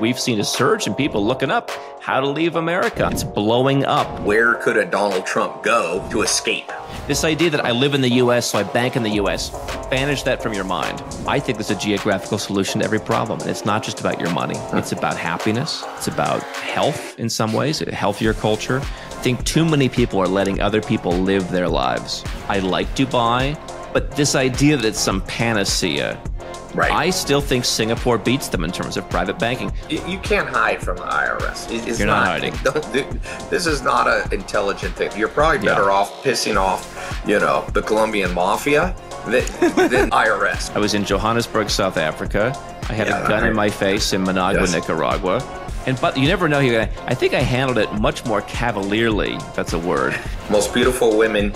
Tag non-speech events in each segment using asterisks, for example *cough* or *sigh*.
We've seen a surge in people looking up how to leave America. It's blowing up. Where could a Donald Trump go to escape? This idea that I live in the US, so I bank in the US, banish that from your mind. I think there's a geographical solution to every problem. And it's not just about your money, it's about happiness, it's about health in some ways, a healthier culture. I think too many people are letting other people live their lives. I like Dubai, but this idea that it's some panacea Right. I still think Singapore beats them in terms of private banking. You, can't hide from the IRS. It's You're not hiding. *laughs* This is not an intelligent thing. You're probably better Yeah. off pissing off, you know, the Colombian mafia than, *laughs* than IRS. I was in Johannesburg, South Africa. I had Yeah, a gun in my face in Managua, Yes. Nicaragua. And but you never know. Gonna, I think I handled it much more cavalierly. If that's a word. Most beautiful women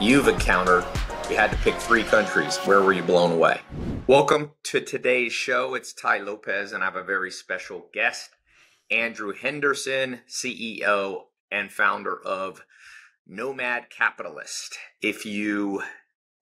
you've encountered. You had to pick three countries. Where were you blown away? Welcome to today's show. It's Tai Lopez, and I have a very special guest, Andrew Henderson, CEO and founder of Nomad Capitalist. If you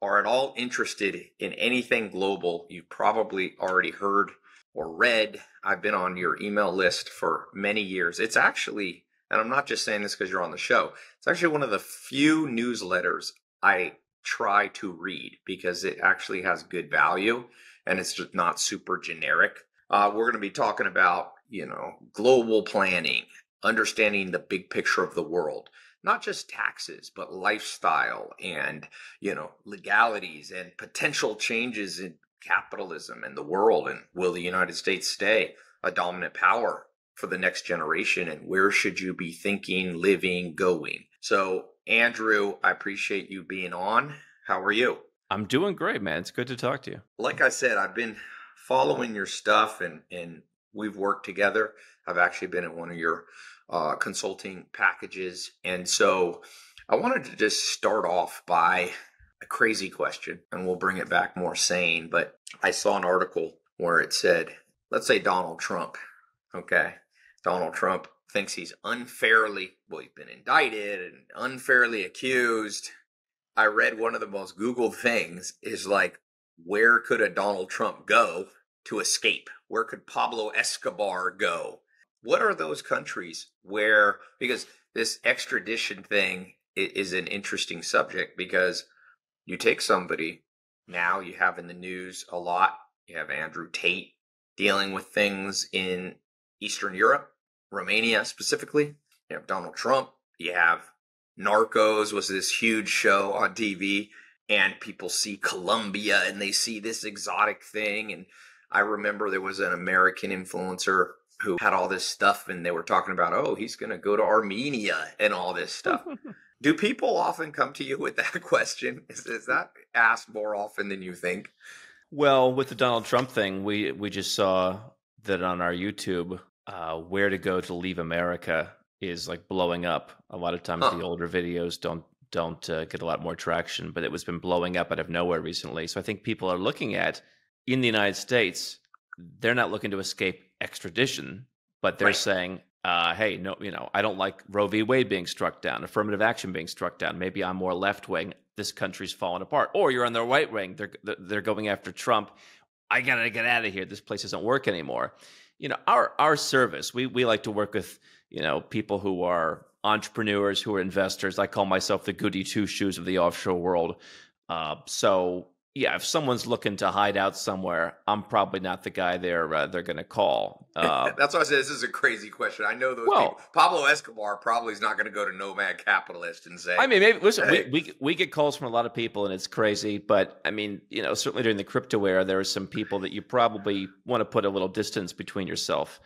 are at all interested in anything global, you've probably already heard or read. I've been on your email list for many years. It's actually, and I'm not just saying this because you're on the show, it's actually one of the few newsletters I try to read because it actually has good value and it's just not super generic. Uh, we're going to be talking about, you know, global planning, understanding the big picture of the world, not just taxes, but lifestyle and, you know, legalities and potential changes in capitalism and the world. And will the United States stay a dominant power for the next generation? And where should you be thinking, living, going? So, Andrew, I appreciate you being on. How are you? I'm doing great, man. It's good to talk to you. Like I said, I've been following your stuff and, and we've worked together. I've actually been in one of your uh, consulting packages. And so I wanted to just start off by a crazy question and we'll bring it back more sane. But I saw an article where it said, let's say Donald Trump, okay? Donald Trump thinks he's unfairly, well, he's been indicted and unfairly accused. I read one of the most Googled things is like, where could a Donald Trump go to escape? Where could Pablo Escobar go? What are those countries where, because this extradition thing is an interesting subject because you take somebody, now you have in the news a lot, you have Andrew Tate dealing with things in Eastern Europe, Romania specifically. You have Donald Trump. You have Narcos was this huge show on TV, and people see Colombia and they see this exotic thing. And I remember there was an American influencer who had all this stuff, and they were talking about, oh, he's going to go to Armenia and all this stuff. *laughs* Do people often come to you with that *laughs* question? Is, is that asked more often than you think? Well, with the Donald Trump thing, we we just saw that on our YouTube, uh, where to go to leave America is like blowing up. A lot of times, Huh. the older videos don't don't uh, get a lot more traction, but it was been blowing up out of nowhere recently. So I think people are looking at in the United States, they're not looking to escape extradition, but they're Right. saying, uh, "Hey, no, you know, I don't like Roe v. Wade being struck down, affirmative action being struck down. Maybe I'm more left wing. This country's falling apart." Or you're on the right wing. They're they're going after Trump. I gotta get out of here. This place doesn't work anymore. You know, our our service, we we like to work with you know people who are entrepreneurs, who are investors. I call myself the goody two shoes of the offshore world. Uh, so yeah, if someone's looking to hide out somewhere, I'm probably not the guy they're uh, they're going to call. *laughs* Uh, That's why I said this is a crazy question. I know those Well- people. Pablo Escobar probably is not going to go to Nomad Capitalist and say, I mean, maybe listen. Hey. We, we we get calls from a lot of people, and it's crazy. But I mean, you know, certainly during the crypto era, there are some people that you probably want to put a little distance between yourself.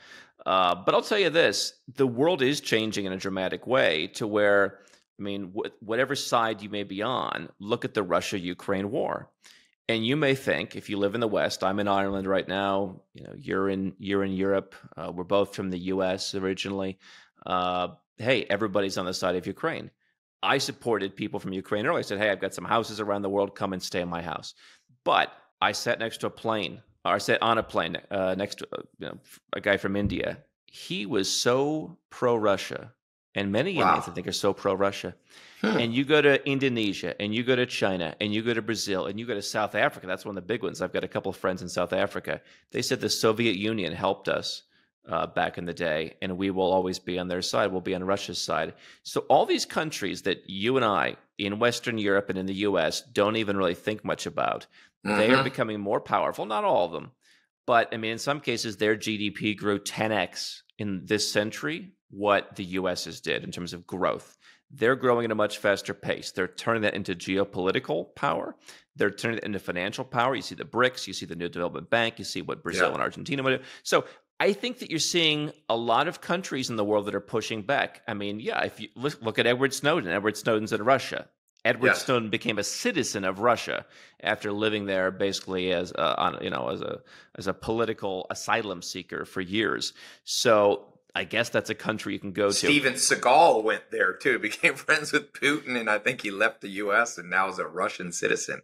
Uh, but I'll tell you this: the world is changing in a dramatic way to where, I mean, wh- whatever side you may be on, look at the Russia-Ukraine war. And you may think, if you live in the West, I'm in Ireland right now. You know, you're in you're in Europe. Uh, we're both from the U.S. originally. Uh, hey, everybody's on the side of Ukraine. I supported people from Ukraine early. I said, hey, I've got some houses around the world. Come and stay in my house. But I sat next to a plane, or I sat on a plane uh, next to uh, you know, a guy from India. He was so pro Russia, and many Wow. Indians I think are so pro Russia. Hmm. And you go to Indonesia, and you go to China, and you go to Brazil, and you go to South Africa. That's one of the big ones. I've got a couple of friends in South Africa. They said the Soviet Union helped us uh, back in the day, and we will always be on their side. We'll be on Russia's side. So all these countries that you and I in Western Europe and in the U.S. don't even really think much about, mm-hmm. they are mm-hmm. becoming more powerful. Not all of them, but I mean, in some cases, their GDP grew 10x in this century what the U.S.'s did in terms of growth. They're growing at a much faster pace. They're turning that into geopolitical power. They're turning it into financial power. You see the BRICS, you see the New Development Bank, you see what Brazil yeah. and Argentina would do. So I think that you're seeing a lot of countries in the world that are pushing back. I mean, yeah, if you look, look at Edward Snowden, Edward Snowden's in Russia. Edward yes. Snowden became a citizen of Russia after living there basically as a, on, you know as a as a political asylum seeker for years. So I guess that's a country you can go to. Steven Seagal went there too, *laughs* became friends with Putin, and I think he left the U.S. and now is a Russian citizen.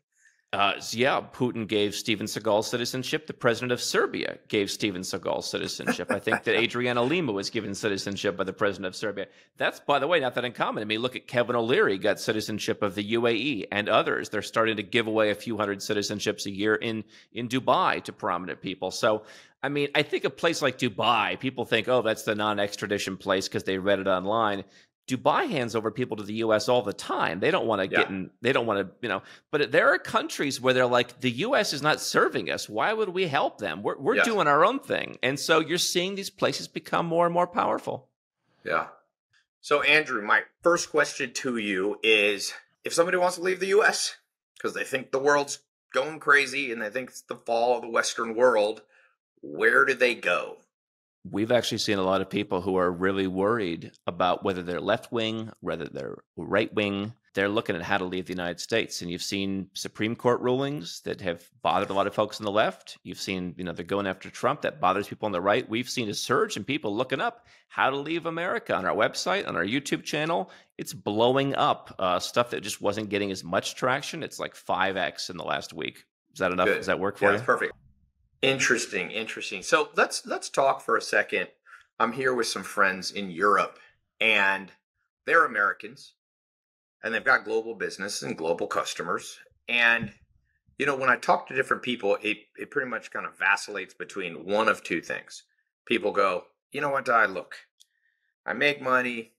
Uh, yeah, Putin gave Steven Seagal citizenship. The president of Serbia gave Steven Seagal citizenship. I think that *laughs* Adriana Lima was given citizenship by the president of Serbia. That's, by the way, not that uncommon. I mean, look at Kevin O'Leary got citizenship of the UAE and others. They're starting to give away a few hundred citizenships a year in in Dubai to prominent people. So, I mean, I think a place like Dubai, people think, oh, that's the non-extradition place because they read it online. Dubai hands over people to the U.S. all the time. They don't want to yeah. get in. They don't want to, you know. But there are countries where they're like, the U.S. is not serving us. Why would we help them? We're we're doing our own thing, and so you're seeing these places become more and more powerful. Yeah. So Andrew, my first question to you is: if somebody wants to leave the U.S. because they think the world's going crazy and they think it's the fall of the Western world, where do they go? We've actually seen a lot of people who are really worried about whether they're left wing, whether they're right wing. They're looking at how to leave the United States. And you've seen Supreme Court rulings that have bothered a lot of folks on the left. You've seen, you know, they're going after Trump. That bothers people on the right. We've seen a surge in people looking up how to leave America on our website, on our YouTube channel. It's blowing up uh, stuff that just wasn't getting as much traction. It's like 5x in the last week. Is that enough? Good. Does that work for yeah, you? That's perfect. Interesting, interesting. So let's let's talk for a second. I'm here with some friends in Europe, and they're Americans, and they've got global business and global customers. And you know, when I talk to different people, it it pretty much kind of vacillates between one of two things. People go, you know what, I look, I make money.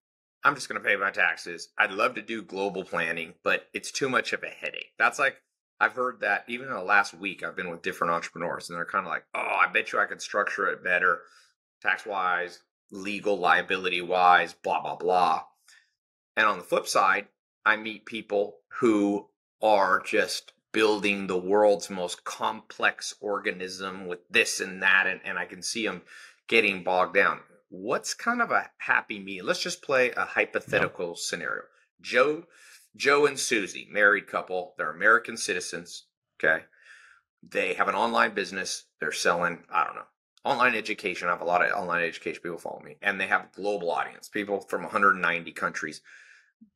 I'm just going to pay my taxes. I'd love to do global planning, but it's too much of a headache. That's like I've heard that even in the last week, I've been with different entrepreneurs, and they're kind of like, "Oh, I bet you I could structure it better, tax wise, legal liability wise, blah blah blah." And on the flip side, I meet people who are just building the world's most complex organism with this and that, and, and I can see them getting bogged down. What's kind of a happy medium? Let's just play a hypothetical scenario. Joe Joe and Susie, married couple. They're American citizens. Okay. They have an online business. They're selling, I don't know, online education. I have a lot of online education people follow me, and they have a global audience, people from 190 countries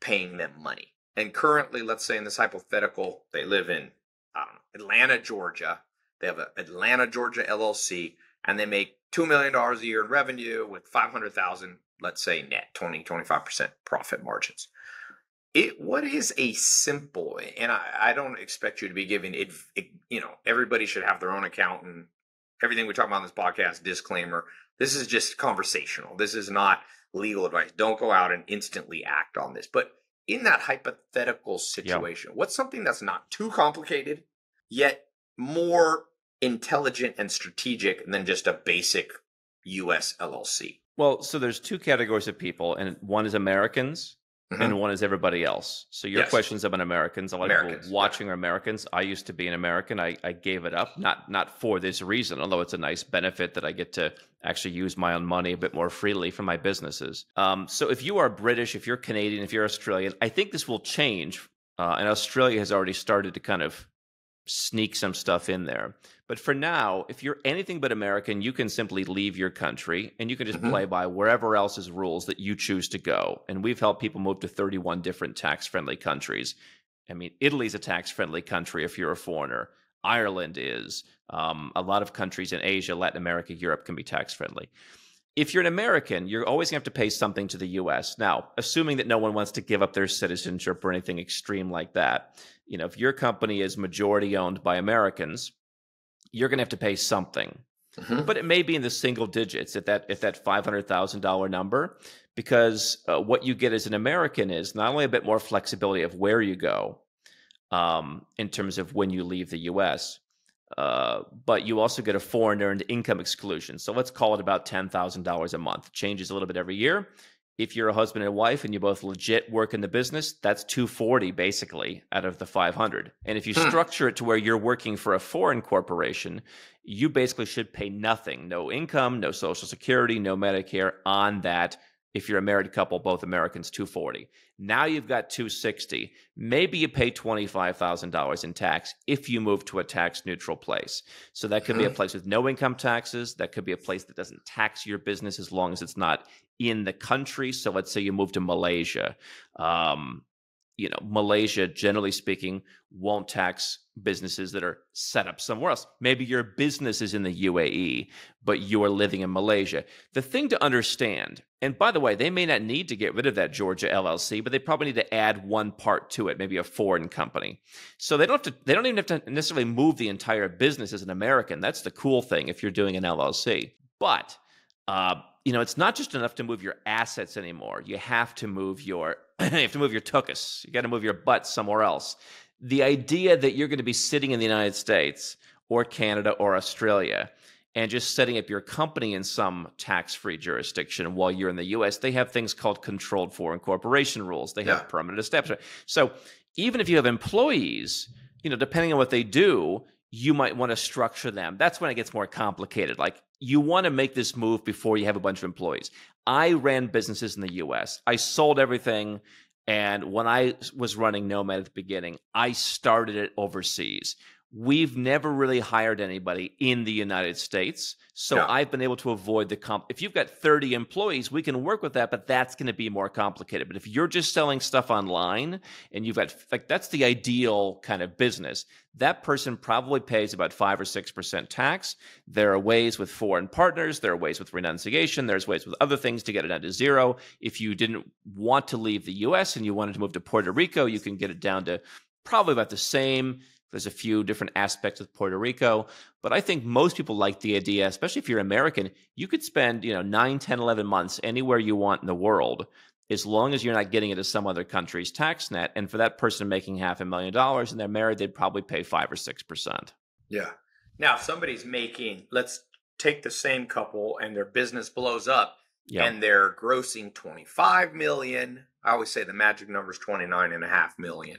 paying them money. And currently, let's say in this hypothetical, they live in, I don't know, Atlanta, Georgia. They have an Atlanta, Georgia LLC, and they make $2 million a year in revenue with 500,000, let's say net 20, 25% profit margins it what is a simple and I, I don't expect you to be giving it, it, you know everybody should have their own account and everything we talk about on this podcast disclaimer this is just conversational. This is not legal advice. Don't go out and instantly act on this. But in that hypothetical situation yep. what's something that's not too complicated yet more intelligent and strategic than just a basic us llc well so there's two categories of people and one is americans Mm-hmm. and one is everybody else. So your yes. questions about Americans. A lot Americans, of people watching yeah. are Americans. I used to be an American. I, I gave it up, not not for this reason, although it's a nice benefit that I get to actually use my own money a bit more freely for my businesses. Um, so if you are British, if you're Canadian, if you're Australian, I think this will change. Uh, and Australia has already started to kind of sneak some stuff in there. But for now, if you're anything but American, you can simply leave your country and you can just mm-hmm. play by wherever else's rules that you choose to go. And we've helped people move to 31 different tax friendly countries. I mean, Italy's a tax friendly country if you're a foreigner. Ireland is. Um, a lot of countries in Asia, Latin America, Europe can be tax friendly if you're an American, you're always going to have to pay something to the US. Now, assuming that no one wants to give up their citizenship or anything extreme like that, you know, if your company is majority owned by Americans, you're going to have to pay something. mm-hmm. but it may be in the single digits at that at that five hundred thousand dollar number, because uh, what you get as an American is not only a bit more flexibility of where you go, um, in terms of when you leave the U.S. Uh, but you also get a foreign earned income exclusion. So let's call it about $10,000 a month. Changes a little bit every year. If you're a husband and wife and you both legit work in the business, that's 240 basically out of the 500. And if you hmm. structure it to where you're working for a foreign corporation, you basically should pay nothing, no income, no social security, no Medicare on that if you're a married couple, both Americans, 240. Now you've got 260. Maybe you pay $25,000 in tax if you move to a tax neutral place. So that could be a place with no income taxes. That could be a place that doesn't tax your business as long as it's not in the country. So let's say you move to Malaysia. Um, you know, Malaysia, generally speaking, won't tax businesses that are set up somewhere else. Maybe your business is in the UAE, but you're living in Malaysia. The thing to understand, and by the way, they may not need to get rid of that Georgia LLC, but they probably need to add one part to it, maybe a foreign company. So they don't have to they don't even have to necessarily move the entire business as an American. That's the cool thing if you're doing an LLC. But uh, you know, it's not just enough to move your assets anymore. You have to move your *laughs* you have to move your tuchus. You got to move your butt somewhere else. The idea that you're going to be sitting in the United States or Canada or Australia and just setting up your company in some tax-free jurisdiction while you're in the US, they have things called controlled foreign corporation rules. They have yeah. permanent establishment. So even if you have employees, you know, depending on what they do, you might want to structure them. That's when it gets more complicated. Like you want to make this move before you have a bunch of employees. I ran businesses in the US. I sold everything. And when I was running Nomad at the beginning, I started it overseas. We've never really hired anybody in the United States. So yeah. I've been able to avoid the comp. If you've got 30 employees, we can work with that, but that's going to be more complicated. But if you're just selling stuff online and you've got, like, that's the ideal kind of business. That person probably pays about five or 6% tax. There are ways with foreign partners, there are ways with renunciation, there's ways with other things to get it down to zero. If you didn't want to leave the US and you wanted to move to Puerto Rico, you can get it down to probably about the same there's a few different aspects of Puerto Rico, but I think most people like the idea, especially if you're American, you could spend, you know, 9, 10, 11 months anywhere you want in the world as long as you're not getting into some other country's tax net. And for that person making half a million dollars and they're married, they'd probably pay 5 or 6%. Yeah. Now, if somebody's making, let's take the same couple and their business blows up yep. and they're grossing 25 million. I always say the magic number is 29 and a half million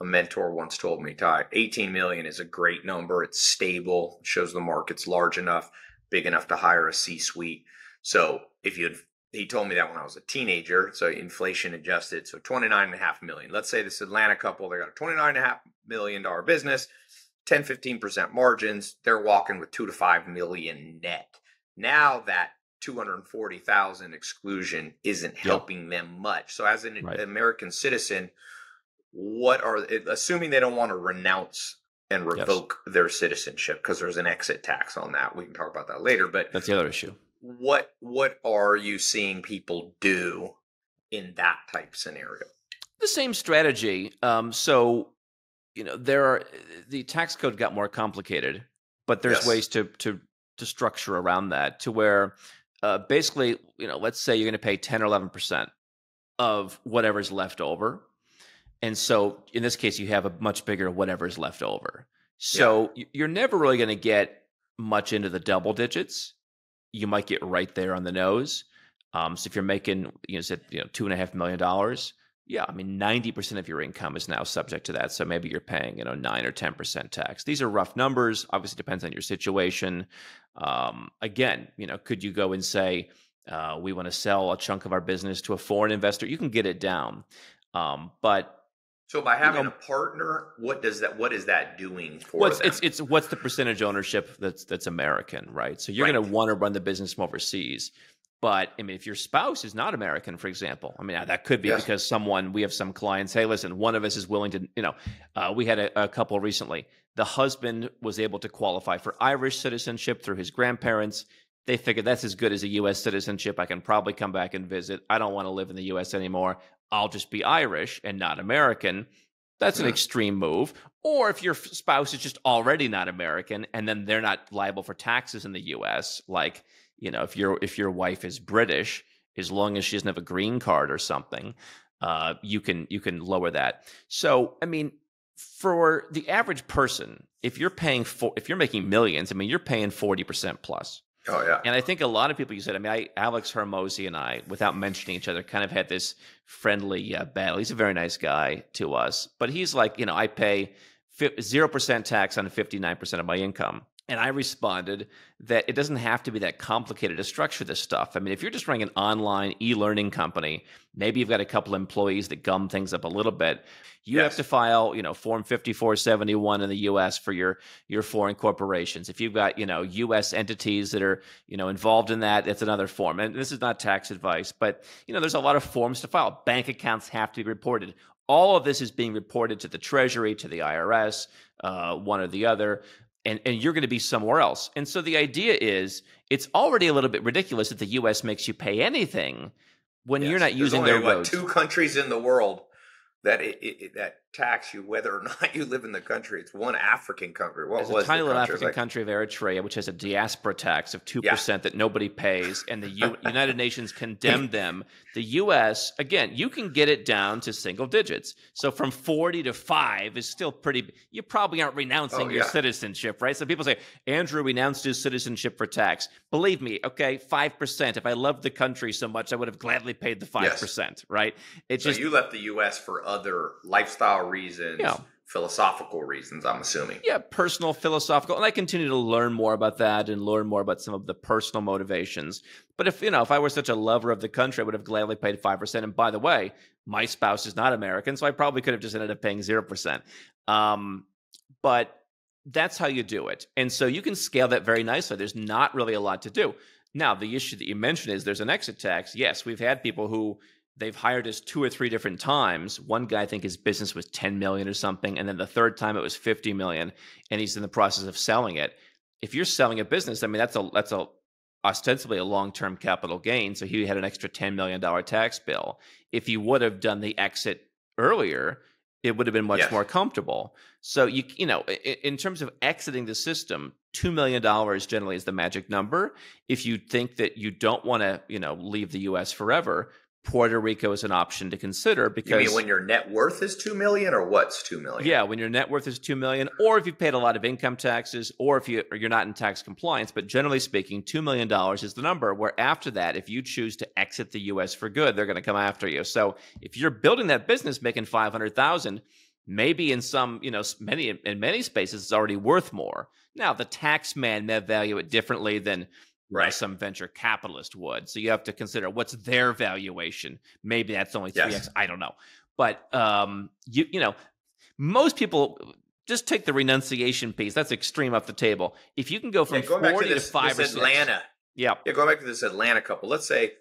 a mentor once told me, Tai, 18 million is a great number. It's stable, shows the market's large enough, big enough to hire a C suite. So if you'd, he told me that when I was a teenager, so inflation adjusted, so 29 and a half million. Let's say this Atlanta couple, they got a 29 and a half million dollar business, 10, 15% margins. They're walking with two to five million net. Now that 240,000 exclusion isn't helping yep. them much. So as an right. American citizen, what are assuming they don't want to renounce and revoke yes. their citizenship because there's an exit tax on that. We can talk about that later, but that's the other issue. What what are you seeing people do in that type scenario? The same strategy. Um, so you know there are the tax code got more complicated, but there's yes. ways to to to structure around that to where uh, basically you know let's say you're going to pay 10 or 11 percent of whatever's left over and so in this case, you have a much bigger whatever's left over. So yeah. you're never really going to get much into the double digits. You might get right there on the nose. Um, so if you're making, you know, said, you know, two and a half million dollars, yeah, I mean, 90% of your income is now subject to that. So maybe you're paying, you know, nine or 10% tax. These are rough numbers. Obviously, depends on your situation. Um, again, you know, could you go and say, uh, we want to sell a chunk of our business to a foreign investor? You can get it down. Um, but so by having you know, a partner, what does that what is that doing for well, it's, it's, it's what's the percentage ownership that's that's American, right? So you're right. going to want to run the business from overseas. But I mean, if your spouse is not American, for example, I mean that could be yes. because someone we have some clients. Hey, listen, one of us is willing to, you know, uh, we had a, a couple recently. The husband was able to qualify for Irish citizenship through his grandparents. They figured that's as good as a U.S. citizenship. I can probably come back and visit. I don't want to live in the U.S. anymore. I'll just be Irish and not American. That's an extreme move. Or if your spouse is just already not American and then they're not liable for taxes in the US, like, you know, if your if your wife is British, as long as she doesn't have a green card or something, uh, you can you can lower that. So, I mean, for the average person, if you're paying for if you're making millions, I mean, you're paying 40% plus. Oh yeah. And I think a lot of people you said, I mean, I, Alex Hormozi and I, without mentioning each other, kind of had this friendly uh, battle. He's a very nice guy to us, but he's like, you know, I pay zero percent tax on fifty nine percent of my income. And I responded that it doesn't have to be that complicated to structure this stuff. I mean, if you're just running an online e learning company, maybe you've got a couple employees that gum things up a little bit. You yes. have to file, you know, Form 5471 in the U.S. for your your foreign corporations. If you've got, you know, U.S. entities that are, you know, involved in that, it's another form. And this is not tax advice, but you know, there's a lot of forms to file. Bank accounts have to be reported. All of this is being reported to the Treasury, to the IRS, uh, one or the other and, and you're going to be somewhere else. And so the idea is it's already a little bit ridiculous that the US makes you pay anything when yes. you're not using their roads. Two countries in the world that it, it, that tax you whether or *laughs* not you live in the country. It's one African country. What There's was a tiny little African like, country of Eritrea, which has a diaspora tax of two yeah. percent that nobody pays, and the U- *laughs* United Nations condemned them. The U.S. again, you can get it down to single digits. So from forty to five is still pretty. You probably aren't renouncing oh, your yeah. citizenship, right? So people say Andrew renounced his citizenship for tax. Believe me, okay, five percent. If I loved the country so much, I would have gladly paid the five yes. percent, right? It so just you left the U.S. for other lifestyle reasons. Yeah philosophical reasons, I'm assuming. Yeah, personal, philosophical. And I continue to learn more about that and learn more about some of the personal motivations. But if, you know, if I were such a lover of the country, I would have gladly paid 5%. And by the way, my spouse is not American, so I probably could have just ended up paying 0%. Um, but that's how you do it. And so you can scale that very nicely. There's not really a lot to do. Now, the issue that you mentioned is there's an exit tax. Yes, we've had people who they've hired us two or three different times. One guy, I think his business was 10 million or something. And then the third time it was 50 million and he's in the process of selling it. If you're selling a business, I mean, that's a, that's a, ostensibly a long-term capital gain. So he had an extra $10 million tax bill. If he would have done the exit earlier, it would have been much yes. more comfortable. So you you know, in, in terms of exiting the system, two million dollars generally is the magic number. If you think that you don't want to, you know, leave the U.S. forever, Puerto Rico is an option to consider because you mean when your net worth is two million or what's two million? Yeah, when your net worth is two million, or if you've paid a lot of income taxes, or if you or you're not in tax compliance. But generally speaking, two million dollars is the number. Where after that, if you choose to exit the U.S. for good, they're going to come after you. So if you're building that business making five hundred thousand, maybe in some you know many in many spaces it's already worth more. Now the tax man may value it differently than right. some venture capitalist would. So you have to consider what's their valuation. Maybe that's only three yes. x. I don't know, but um, you you know, most people just take the renunciation piece. That's extreme off the table. If you can go from yeah, forty to, this, to, five this or Atlanta, six, yeah, yeah, going back to this Atlanta couple. Let's say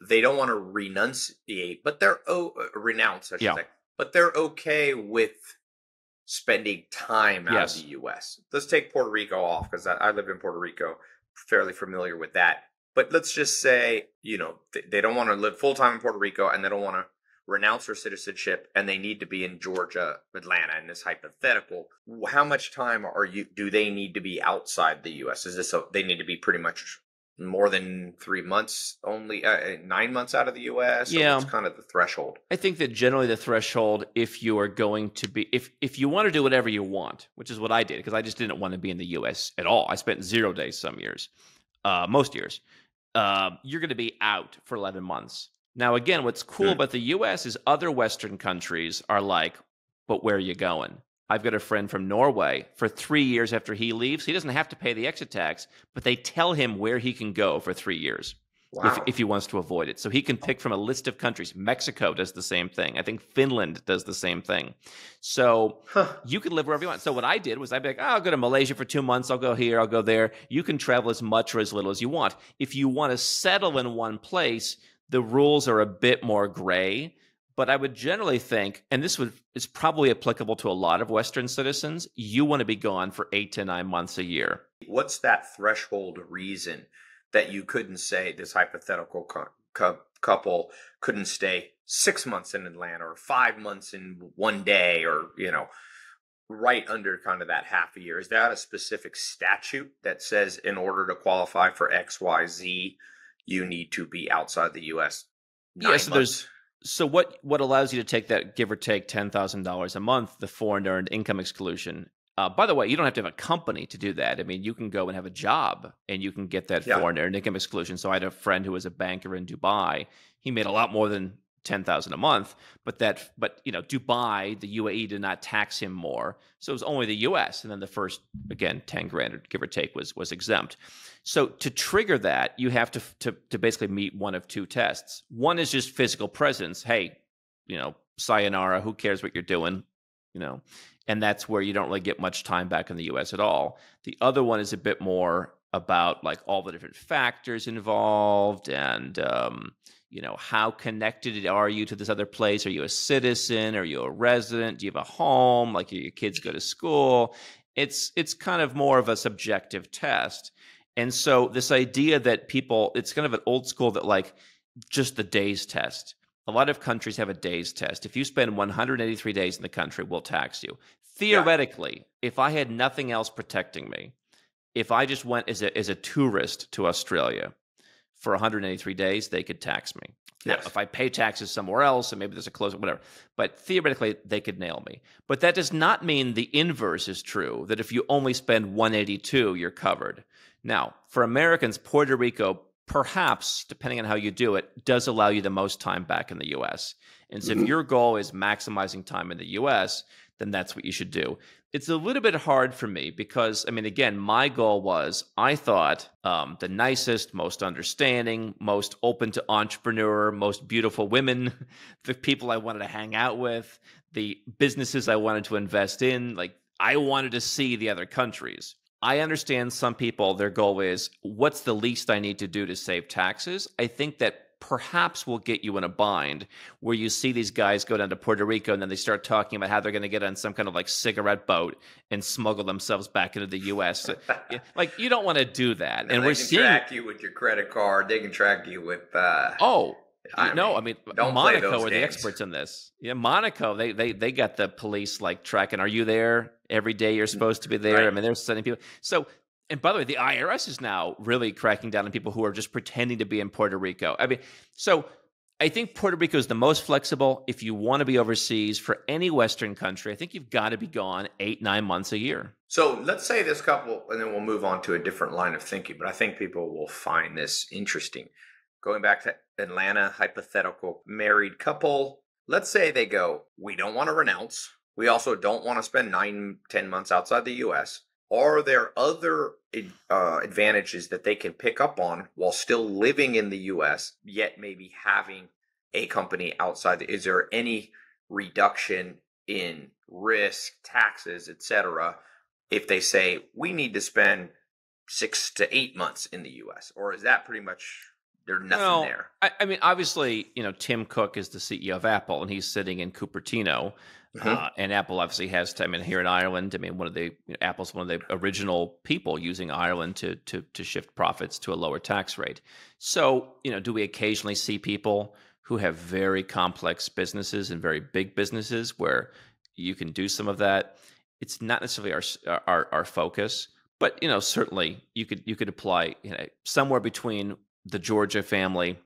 they don't want to renunciate, but they're oh renounce. I should yeah. say, but they're okay with spending time out yes. of the U.S. Let's take Puerto Rico off because I, I lived in Puerto Rico fairly familiar with that. But let's just say, you know, they don't want to live full time in Puerto Rico and they don't want to renounce their citizenship and they need to be in Georgia, Atlanta in this hypothetical. How much time are you do they need to be outside the US? Is this a, they need to be pretty much more than 3 months only uh, 9 months out of the US yeah. it's kind of the threshold. I think that generally the threshold if you are going to be if if you want to do whatever you want, which is what I did because I just didn't want to be in the US at all. I spent 0 days some years. Uh, most years. Uh, you're going to be out for 11 months. Now, again, what's cool mm. about the US is other Western countries are like, but where are you going? I've got a friend from Norway. For three years after he leaves, he doesn't have to pay the exit tax, but they tell him where he can go for three years wow. if, if he wants to avoid it. So he can pick from a list of countries. Mexico does the same thing. I think Finland does the same thing. So huh. you can live wherever you want. So what I did was I'd be like, oh, I'll go to Malaysia for two months. I'll go here. I'll go there. You can travel as much or as little as you want. If you want to settle in one place, the rules are a bit more gray but I would generally think, and this would is probably applicable to a lot of Western citizens, you want to be gone for eight to nine months a year. What's that threshold reason that you couldn't say this hypothetical cu- couple couldn't stay six months in Atlanta or five months in one day or, you know, right under kind of that half a year. Is that a specific statute that says in order to qualify for XYZ, you need to be outside the US? Yeah, so there's so what what allows you to take that give or take ten thousand dollars a month, the foreign earned income exclusion. Uh, by the way, you don't have to have a company to do that. I mean, you can go and have a job and you can get that yeah. foreign earned income exclusion. So I had a friend who was a banker in Dubai. He made a lot more than ten thousand a month, but that but you know Dubai, the UAE did not tax him more, so it was only the U.S. and then the first again ten grand or give or take was was exempt. So to trigger that, you have to to to basically meet one of two tests. One is just physical presence. Hey, you know, sayonara. Who cares what you're doing? You know, and that's where you don't really get much time back in the U.S. at all. The other one is a bit more about like all the different factors involved and um, you know how connected are you to this other place? Are you a citizen? Are you a resident? Do you have a home? Like your kids go to school? It's it's kind of more of a subjective test. And so this idea that people it's kind of an old school that like just the days test. A lot of countries have a days test. If you spend 183 days in the country we'll tax you. Theoretically yeah. if i had nothing else protecting me if i just went as a as a tourist to australia for 183 days, they could tax me. Yes. Now, if I pay taxes somewhere else and maybe there's a close, whatever, but theoretically they could nail me. But that does not mean the inverse is true, that if you only spend 182, you're covered. Now, for Americans, Puerto Rico, perhaps, depending on how you do it, does allow you the most time back in the US. And so mm-hmm. if your goal is maximizing time in the US, then that's what you should do. It's a little bit hard for me because, I mean, again, my goal was I thought um, the nicest, most understanding, most open to entrepreneur, most beautiful women, *laughs* the people I wanted to hang out with, the businesses I wanted to invest in. Like, I wanted to see the other countries. I understand some people, their goal is what's the least I need to do to save taxes? I think that perhaps will get you in a bind where you see these guys go down to Puerto Rico and then they start talking about how they're going to get on some kind of like cigarette boat and smuggle themselves back into the U.S. *laughs* like you don't want to do that. And, and we're seeing track you with your credit card. They can track you with. Uh, oh. I no, I mean Monaco are the experts in this. Yeah, Monaco, they they they got the police like tracking. Are you there every day? You're supposed to be there. Right. I mean, they're sending people. So and by the way, the IRS is now really cracking down on people who are just pretending to be in Puerto Rico. I mean, so I think Puerto Rico is the most flexible. If you want to be overseas for any Western country, I think you've got to be gone eight, nine months a year. So let's say this couple, and then we'll move on to a different line of thinking, but I think people will find this interesting. Going back to Atlanta, hypothetical married couple, let's say they go, We don't want to renounce. We also don't want to spend nine, ten months outside the US are there other uh, advantages that they can pick up on while still living in the US yet maybe having a company outside is there any reduction in risk taxes etc if they say we need to spend 6 to 8 months in the US or is that pretty much there's nothing well, there. I, I, mean, obviously, you know, Tim Cook is the CEO of Apple, and he's sitting in Cupertino, Mm-hmm. Uh, and Apple obviously has. I mean, here in Ireland, I mean, one of the you know, Apple's one of the original people using Ireland to to to shift profits to a lower tax rate. So, you know, do we occasionally see people who have very complex businesses and very big businesses where you can do some of that? It's not necessarily our our, our focus, but you know, certainly you could you could apply you know, somewhere between the Georgia family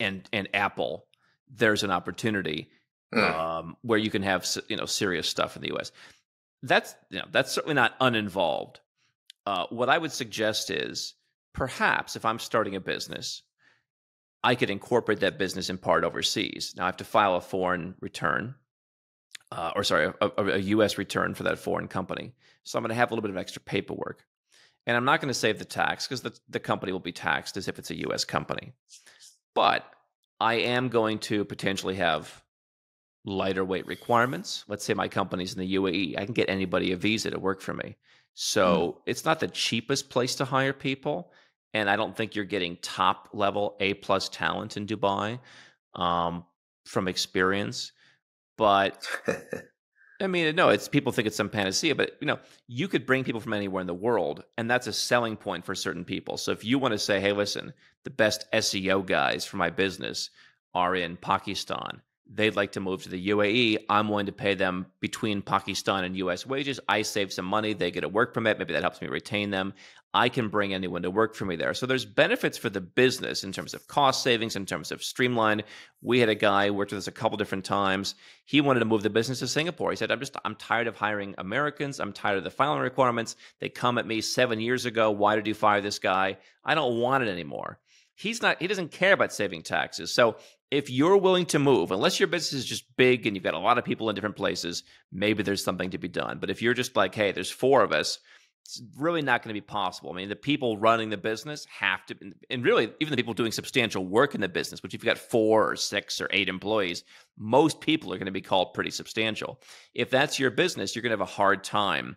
and and Apple. There's an opportunity um, where you can have you know serious stuff in the U.S. That's you know that's certainly not uninvolved. Uh, what I would suggest is perhaps if I'm starting a business, I could incorporate that business in part overseas. Now I have to file a foreign return, uh, or sorry, a, a, a, U.S. return for that foreign company. So I'm going to have a little bit of extra paperwork, and I'm not going to save the tax because the the company will be taxed as if it's a U.S. company. But I am going to potentially have lighter weight requirements. Let's say my company's in the UAE, I can get anybody a visa to work for me. So mm. it's not the cheapest place to hire people, and I don't think you're getting top level A plus talent in Dubai um, from experience. But *laughs* I mean, no, it's people think it's some panacea, but you know, you could bring people from anywhere in the world, and that's a selling point for certain people. So if you want to say, "Hey, listen, the best SEO guys for my business are in Pakistan," they'd like to move to the UAE. I'm willing to pay them between Pakistan and US wages. I save some money. They get a work permit. Maybe that helps me retain them. I can bring anyone to work for me there. So there's benefits for the business in terms of cost savings, in terms of streamline. We had a guy worked with us a couple different times. He wanted to move the business to Singapore. He said, "I'm just I'm tired of hiring Americans. I'm tired of the filing requirements. They come at me 7 years ago. Why did you fire this guy? I don't want it anymore." He's not he doesn't care about saving taxes. So if you're willing to move, unless your business is just big and you've got a lot of people in different places, maybe there's something to be done. But if you're just like, hey, there's four of us, it's really not going to be possible. I mean, the people running the business have to, and really, even the people doing substantial work in the business, which if you've got four or six or eight employees, most people are going to be called pretty substantial. If that's your business, you're going to have a hard time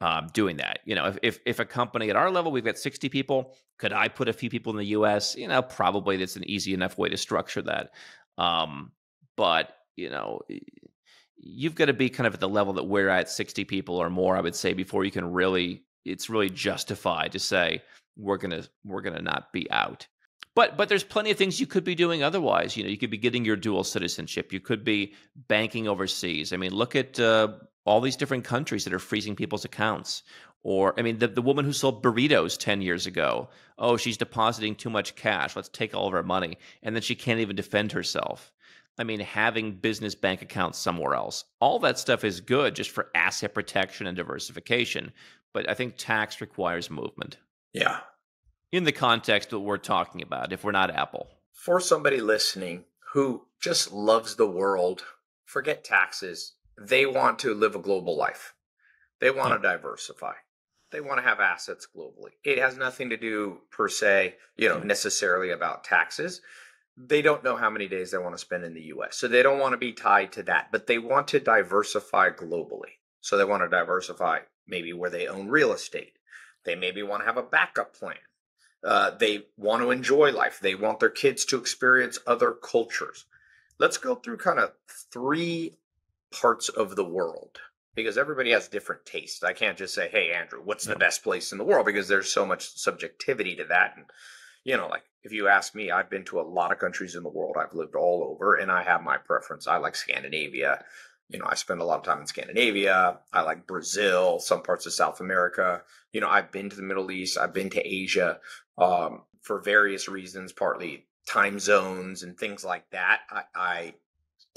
um, doing that. You know, if, if, if a company at our level, we've got 60 people, could I put a few people in the US? You know, probably that's an easy enough way to structure that. Um, but, you know, you've got to be kind of at the level that we're at 60 people or more, I would say, before you can really, it's really justified to say, we're to, we're to not be out. But but there's plenty of things you could be doing otherwise. You know, you could be getting your dual citizenship. You could be banking overseas. I mean, look at uh, all these different countries that are freezing people's accounts. Or, I mean, the, the woman who sold burritos 10 years ago, oh, she's depositing too much cash. Let's take all of her money. And then she can't even defend herself. I mean, having business bank accounts somewhere else. All that stuff is good just for asset protection and diversification. But I think tax requires movement. Yeah in the context that we're talking about if we're not Apple. For somebody listening who just loves the world, forget taxes, they want to live a global life. They want to diversify. They want to have assets globally. It has nothing to do per se, you know, necessarily about taxes. They don't know how many days they want to spend in the US. So they don't want to be tied to that, but they want to diversify globally. So they want to diversify maybe where they own real estate. They maybe want to have a backup plan uh, they want to enjoy life. They want their kids to experience other cultures. Let's go through kind of three parts of the world because everybody has different tastes. I can't just say, "Hey, Andrew, what's the best place in the world?" because there's so much subjectivity to that. And you know, like if you ask me, I've been to a lot of countries in the world. I've lived all over, and I have my preference. I like Scandinavia you know, I spend a lot of time in Scandinavia. I like Brazil, some parts of South America. You know, I've been to the Middle East. I've been to Asia um, for various reasons, partly time zones and things like that. I, I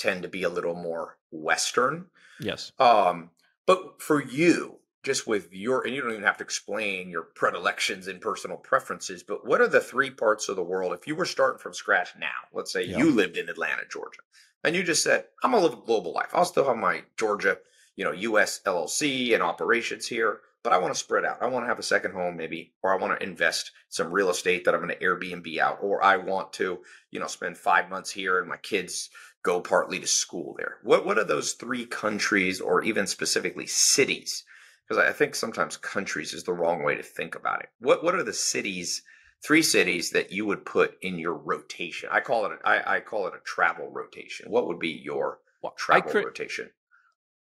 tend to be a little more Western. Yes. Um, but for you, just with your, and you don't even have to explain your predilections and personal preferences, but what are the three parts of the world? If you were starting from scratch now, let's say yeah. you lived in Atlanta, Georgia, and you just said, I'm gonna live a global life. I'll still have my Georgia, you know, US LLC and operations here, but I want to spread out. I want to have a second home maybe, or I want to invest some real estate that I'm going to Airbnb out, or I want to, you know, spend five months here and my kids go partly to school there. What what are those three countries or even specifically cities? Because I think sometimes countries is the wrong way to think about it. What what are the cities three cities that you would put in your rotation. I call it a, I, I call it a travel rotation. What would be your what travel cre- rotation?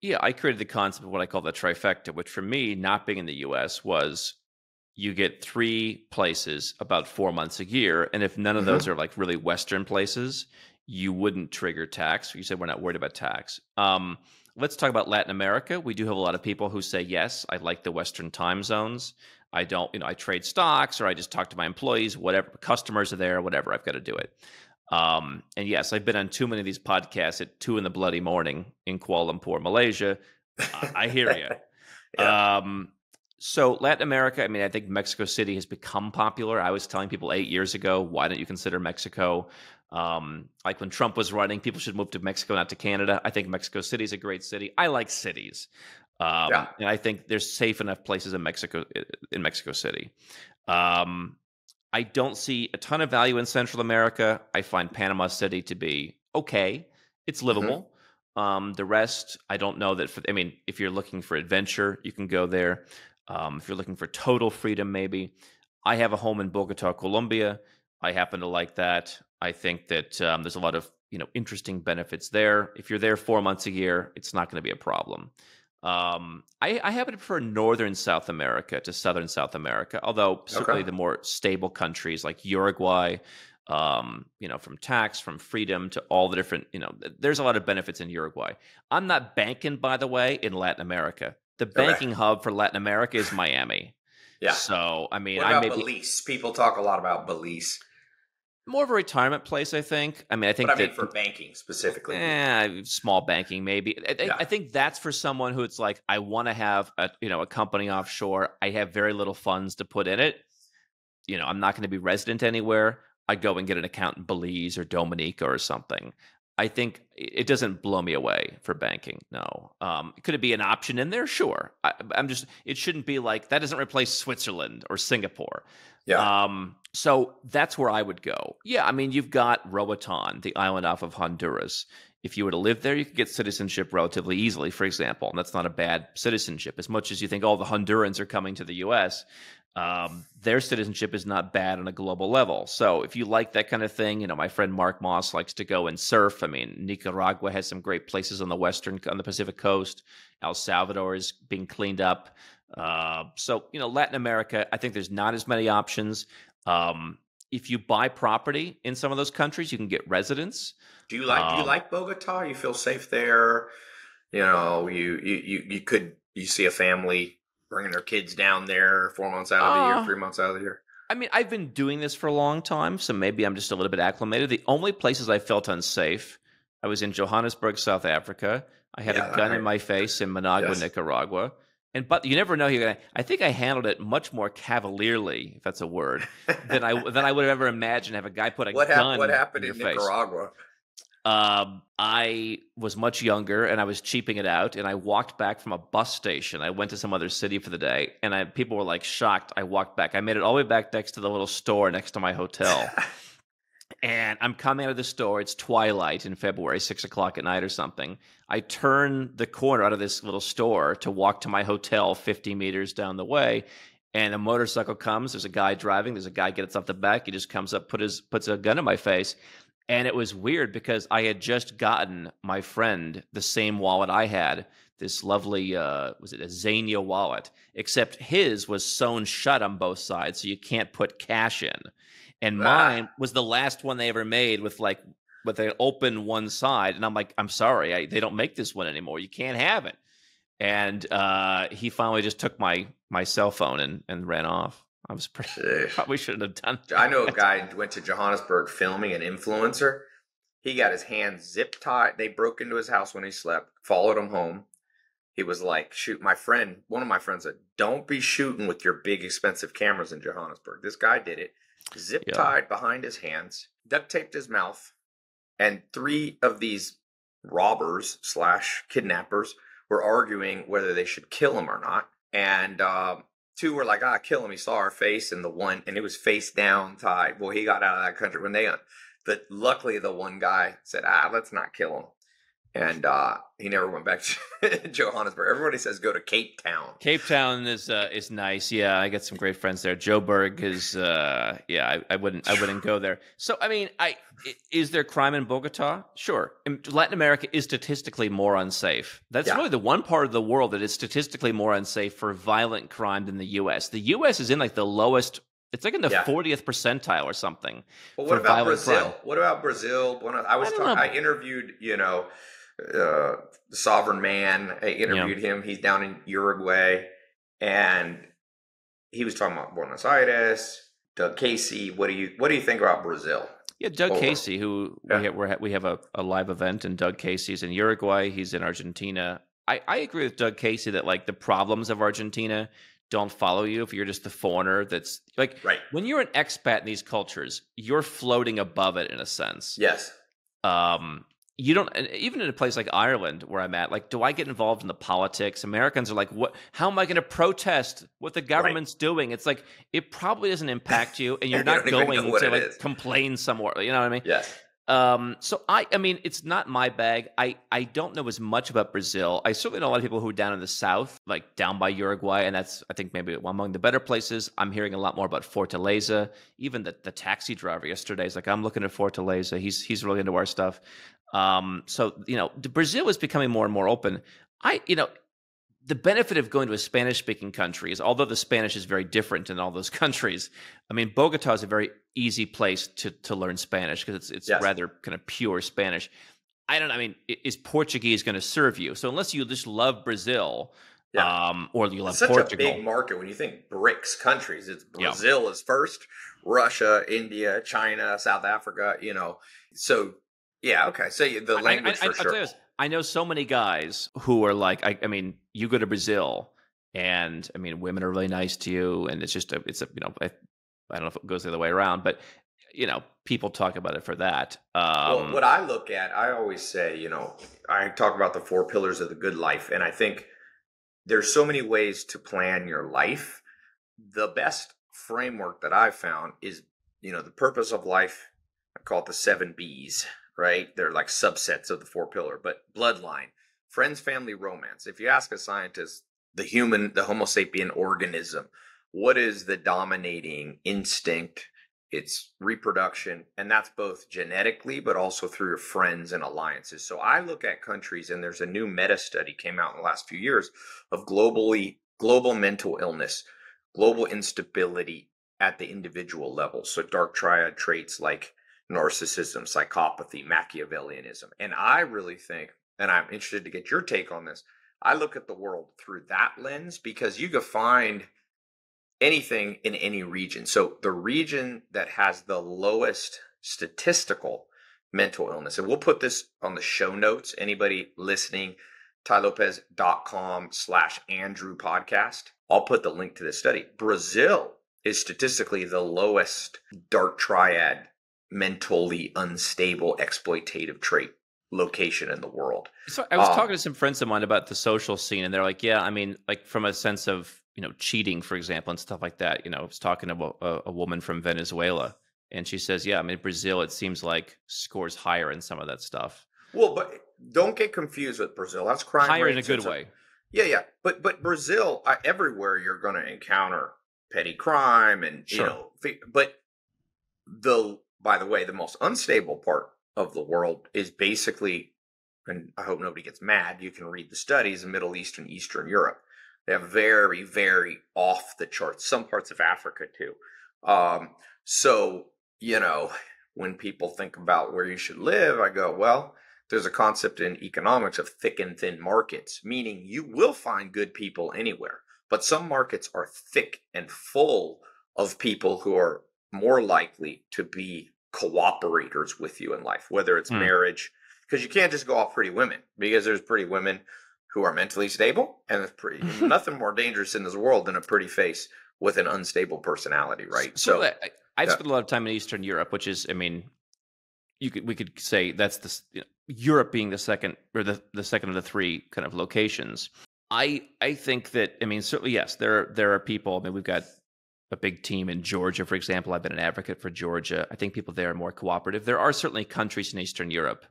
Yeah, I created the concept of what I call the trifecta, which for me, not being in the US, was you get three places about four months a year. And if none of mm-hmm. those are like really Western places, you wouldn't trigger tax. You said we're not worried about tax. Um, let's talk about Latin America. We do have a lot of people who say, yes, I like the Western time zones. I don't, you know, I trade stocks or I just talk to my employees, whatever, customers are there, whatever, I've got to do it. Um, and yes, I've been on too many of these podcasts at two in the bloody morning in Kuala Lumpur, Malaysia. I hear you. *laughs* yeah. um, so Latin America, I mean, I think Mexico City has become popular. I was telling people eight years ago, why don't you consider Mexico? Um, like when Trump was running, people should move to Mexico, not to Canada. I think Mexico City is a great city. I like cities. Um, yeah. And I think there's safe enough places in Mexico in Mexico City. Um, I don't see a ton of value in Central America. I find Panama City to be okay. It's mm-hmm. livable. Mm-hmm. Um, the rest, I don't know that. For, I mean, if you're looking for adventure, you can go there. Um, if you're looking for total freedom, maybe. I have a home in Bogota, Colombia. I happen to like that. I think that um, there's a lot of you know interesting benefits there. If you're there four months a year, it's not going to be a problem. Um, I, I, happen to prefer northern South America to southern South America, although certainly okay. the more stable countries like Uruguay, um, you know, from tax, from freedom to all the different, you know, there's a lot of benefits in Uruguay. I'm not banking, by the way, in Latin America. The banking right. hub for Latin America is Miami. Yeah. So I mean, what about I maybe Belize. People talk a lot about Belize. More of a retirement place, I think. I mean, I think but I that, mean for banking specifically. Eh, small banking, maybe. I, yeah. I, think that's for someone who it's like, I want to have a you know a company offshore. I have very little funds to put in it. You know, I'm not going to be resident anywhere. I go and get an account in Belize or Dominica or something. I think it doesn't blow me away for banking. No. Um, could it be an option in there? Sure. I, am just. It shouldn't be like that. Doesn't replace Switzerland or Singapore. Yeah. Um, so that's where I would go. Yeah. I mean, you've got Roatan, the island off of Honduras. If you were to live there, you could get citizenship relatively easily, for example, and that's not a bad citizenship. As much as you think all the Hondurans are coming to the U.S., um, their citizenship is not bad on a global level. So if you like that kind of thing, you know, my friend Mark Moss likes to go and surf. I mean, Nicaragua has some great places on the western on the Pacific coast. El Salvador is being cleaned up. Uh, so you know, Latin America, I think there's not as many options. Um, if you buy property in some of those countries, you can get residence. Do you like um, Do you um, like Bogota? You feel safe there? You know, you you you, could you see a family bringing their kids down there four months out of the uh, year, three months out of the year? I mean, I've been doing this for a long time, so maybe I'm just a little bit acclimated. The only places I felt unsafe, I was in Johannesburg, South Africa. I had yeah, a gun in my face in Managua, yes. Nicaragua. And but you never know. You're gonna. I think I handled it much more cavalierly, if that's a word, than I than I would have ever imagined. Have a guy put a what gun. what happened in, in Nicaragua? Um, I was much younger and I was cheaping it out, and I walked back from a bus station. I went to some other city for the day, and I people were like shocked. I walked back. I made it all the way back next to the little store next to my hotel. *laughs* and I'm coming out of the store. It's twilight in February, six o'clock at night or something. I turn the corner out of this little store to walk to my hotel 50 meters down the way. And a motorcycle comes. There's a guy driving. There's a guy gets off the back. He just comes up, put his puts a gun in my face. And it was weird because I had just gotten my friend the same wallet I had, this lovely, uh, was it a Zegna wallet, except his was sewn shut on both sides, so you can't put cash in. And ah. mine was the last one they ever made with like, with an open one side. And I'm like, I'm sorry, I, they don't make this one anymore. You can't have it. And uh, he finally just took my my cell phone and, and ran off. I was pretty, *laughs* probably shouldn't have done. That. I know a guy went to Johannesburg filming an influencer. He got his hands zip tied. They broke into his house when he slept, followed him home. He was like, shoot, my friend, one of my friends said, don't be shooting with your big expensive cameras in Johannesburg. This guy did it, zip tied yeah. behind his hands, duct taped his mouth, and three of these robbers slash kidnappers were arguing whether they should kill him or not. And uh, two were like, ah, kill him. He saw our face, and the one, and it was face down tied. Well, he got out of that country when they, but luckily the one guy said, ah, let's not kill him and uh, he never went back to *laughs* Johannesburg. Everybody says go to Cape Town. Cape Town is uh, is nice. Yeah, I got some great friends there. Joburg is uh, yeah. I, I, wouldn't I wouldn't go there. So I mean, I is there crime in Bogota? Sure. Latin America is statistically more unsafe. That's yeah. really the one part of the world that is statistically more unsafe for violent crime than the U.S. The U.S. is in like the lowest it's like in the fortieth yeah. percentile or something. Well, what about Brazil? Crime. What about Brazil? I was I, talking, I interviewed, you know, uh, the Sovereign Man. I interviewed yeah. him. He's down in Uruguay, and he was talking about Buenos Aires. Doug Casey. What do you What do you think about Brazil? Yeah, Doug Over. Casey, who yeah. we have, we're, we have a, a live event, and Doug Casey's in Uruguay. He's in Argentina. I, I agree with Doug Casey that like the problems of Argentina don't follow you if you're just the foreigner that's like right. when you're an expat in these cultures, you're floating above it in a sense. Yes. Um, you don't even in a place like Ireland where I'm at, like, do I get involved in the politics? Americans are like, what how am I gonna protest what the government's right. doing? It's like it probably doesn't impact you and you're *laughs* not going to like is. complain somewhere. You know what I mean? Yes. Um, so I, I mean, it's not my bag. I, I don't know as much about Brazil. I certainly know a lot of people who are down in the south, like down by Uruguay, and that's I think maybe among the better places. I'm hearing a lot more about Fortaleza. Even the, the taxi driver yesterday is like, I'm looking at Fortaleza. He's he's really into our stuff. Um, so you know, Brazil is becoming more and more open. I, you know, the benefit of going to a Spanish speaking country is although the Spanish is very different in all those *laughs* countries, I mean, Bogota is a very easy place to, to learn Spanish because it's, it's yes. rather kind of pure Spanish. I don't. I mean, is Portuguese going to serve you? So unless you just love Brazil, yeah. um, or you love it's such Portugal. a big market when you think BRICS countries. It's Brazil yeah. is first, Russia, India, China, South Africa. You know, so yeah, okay. So the language I, I, for I, sure. I know so many guys who are like, I, I mean, you go to Brazil, and I mean, women are really nice to you, and it's just a, it's a, you know, I, I don't know if it goes the other way around, but you know, people talk about it for that. Um, well, what I look at, I always say, you know, I talk about the four pillars of the good life, and I think there's so many ways to plan your life. The best framework that I've found is, you know, the purpose of life. I call it the seven B's right? They're like subsets of the four pillar, but bloodline, friends, family, romance. If you ask a scientist, the human, the Homo sapien organism, what is the dominating instinct? It's reproduction, and that's both genetically, but also through your friends and alliances. So I look at countries, and there's a new meta study came out in the last few years of globally global mental illness, global instability at the individual level. So dark triad traits like narcissism, psychopathy, Machiavellianism. And I really think, and I'm interested to get your take on this, I look at the world through that lens because you can find anything in any region. So the region that has the lowest statistical mental illness, and we'll put this on the show notes. Anybody listening, tailopez.com slash Andrew podcast. I'll put the link to this study. Brazil is statistically the lowest dark triad mentally unstable exploitative trait location in the world. So I was um, talking to some friends of mine about the social scene, and they're like, "Yeah, I mean, like from a sense of you know cheating, for example, and stuff like that." You know, I was talking to a, a woman from Venezuela, and she says, "Yeah, I mean, Brazil, it seems like scores higher in some of that stuff." Well, but don't get confused with Brazil. That's crime higher in a good way. yeah, yeah, but but Brazil, uh, everywhere you're going to encounter petty crime and sure. you know, but the by the way, the most unstable part of the world is basically, and I hope nobody gets mad, you can read the studies in Middle East and Eastern Europe. They have very, very off the charts, some parts of Africa too. Um, so, you know, when people think about where you should live, I go, well, there's a concept in economics of thick and thin markets, meaning you will find good people anywhere. But some markets are thick and full of people who are more likely to be cooperators with you in life, whether it's mm. marriage, because you can't just go off pretty women because there's pretty women who are mentally stable and it's pretty *laughs* nothing more dangerous in this world than a pretty face with an unstable personality, right? So, so I, I've yeah. spent a lot of time in Eastern Europe, which is, I mean, you could we could say that's the you know, Europe being the second or the the second of the three kind of locations. I I think that I mean certainly yes there there are people I mean we've got a big team in Georgia, for example. I've been an advocate for Georgia. I think people there are more cooperative. There are certainly countries in Eastern Europe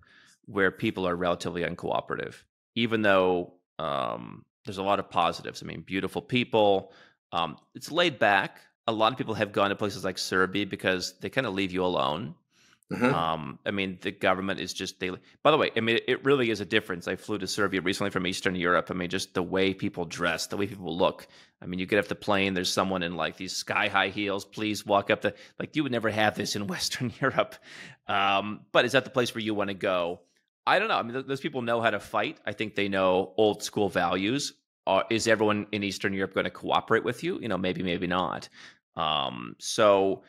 where people are relatively uncooperative, even though um, there's a lot of positives. I mean, beautiful people. Um, it's laid back. A lot of people have gone to places like Serbia because they kind of leave you alone. Mm-hmm. Um, I mean, the government is just they. By the way, I mean it really is a difference. I flew to Serbia recently from Eastern Europe. I mean, just the way people dress, the way people look. I mean, you get off the plane, there's someone in like these sky high heels. Please walk up the like you would never have this in *laughs* Western Europe. Um, but is that the place where you want to go? I don't know. I mean, those people know how to fight. I think they know old school values. Uh, is everyone in Eastern Europe going to cooperate with you? You know, maybe, maybe not. Um, so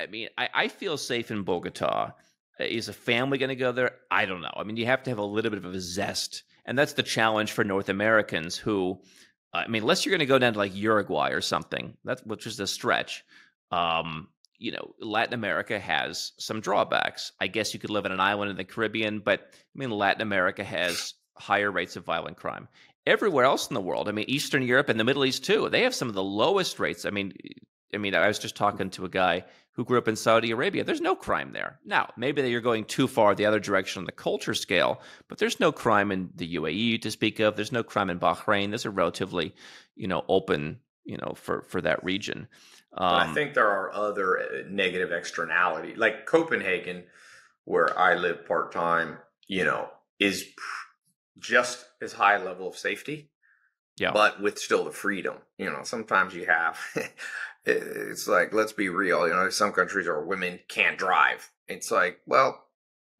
I mean, I, I feel safe in Bogota. Uh, is a family going to go there? I don't know. I mean, you have to have a little bit of a zest, and that's the challenge for North Americans who, I mean, unless you're going to go down to like Uruguay or something, that's which is a stretch. Um, you know, Latin America has some drawbacks. I guess you could live in an island in the Caribbean, but I mean, Latin America has higher rates of violent crime. Everywhere else in the world, I mean, Eastern Europe and the Middle East too, they have some of the lowest rates. I mean, I mean, I was just talking to a guy who grew up in Saudi Arabia. There's no crime there. Now, maybe you're going too far the other direction on the culture scale, but there's no crime in the UAE to speak of. There's no crime in Bahrain. Those are relatively, you know, open, you know, for for that region. Um, I think there are other uh, negative externality, like Copenhagen, where I live part time. You know, is just as high level of safety, yeah, but with still the freedom. You know, sometimes you have. *laughs* it's like let's be real. You know, some countries where women can't drive. It's like, well,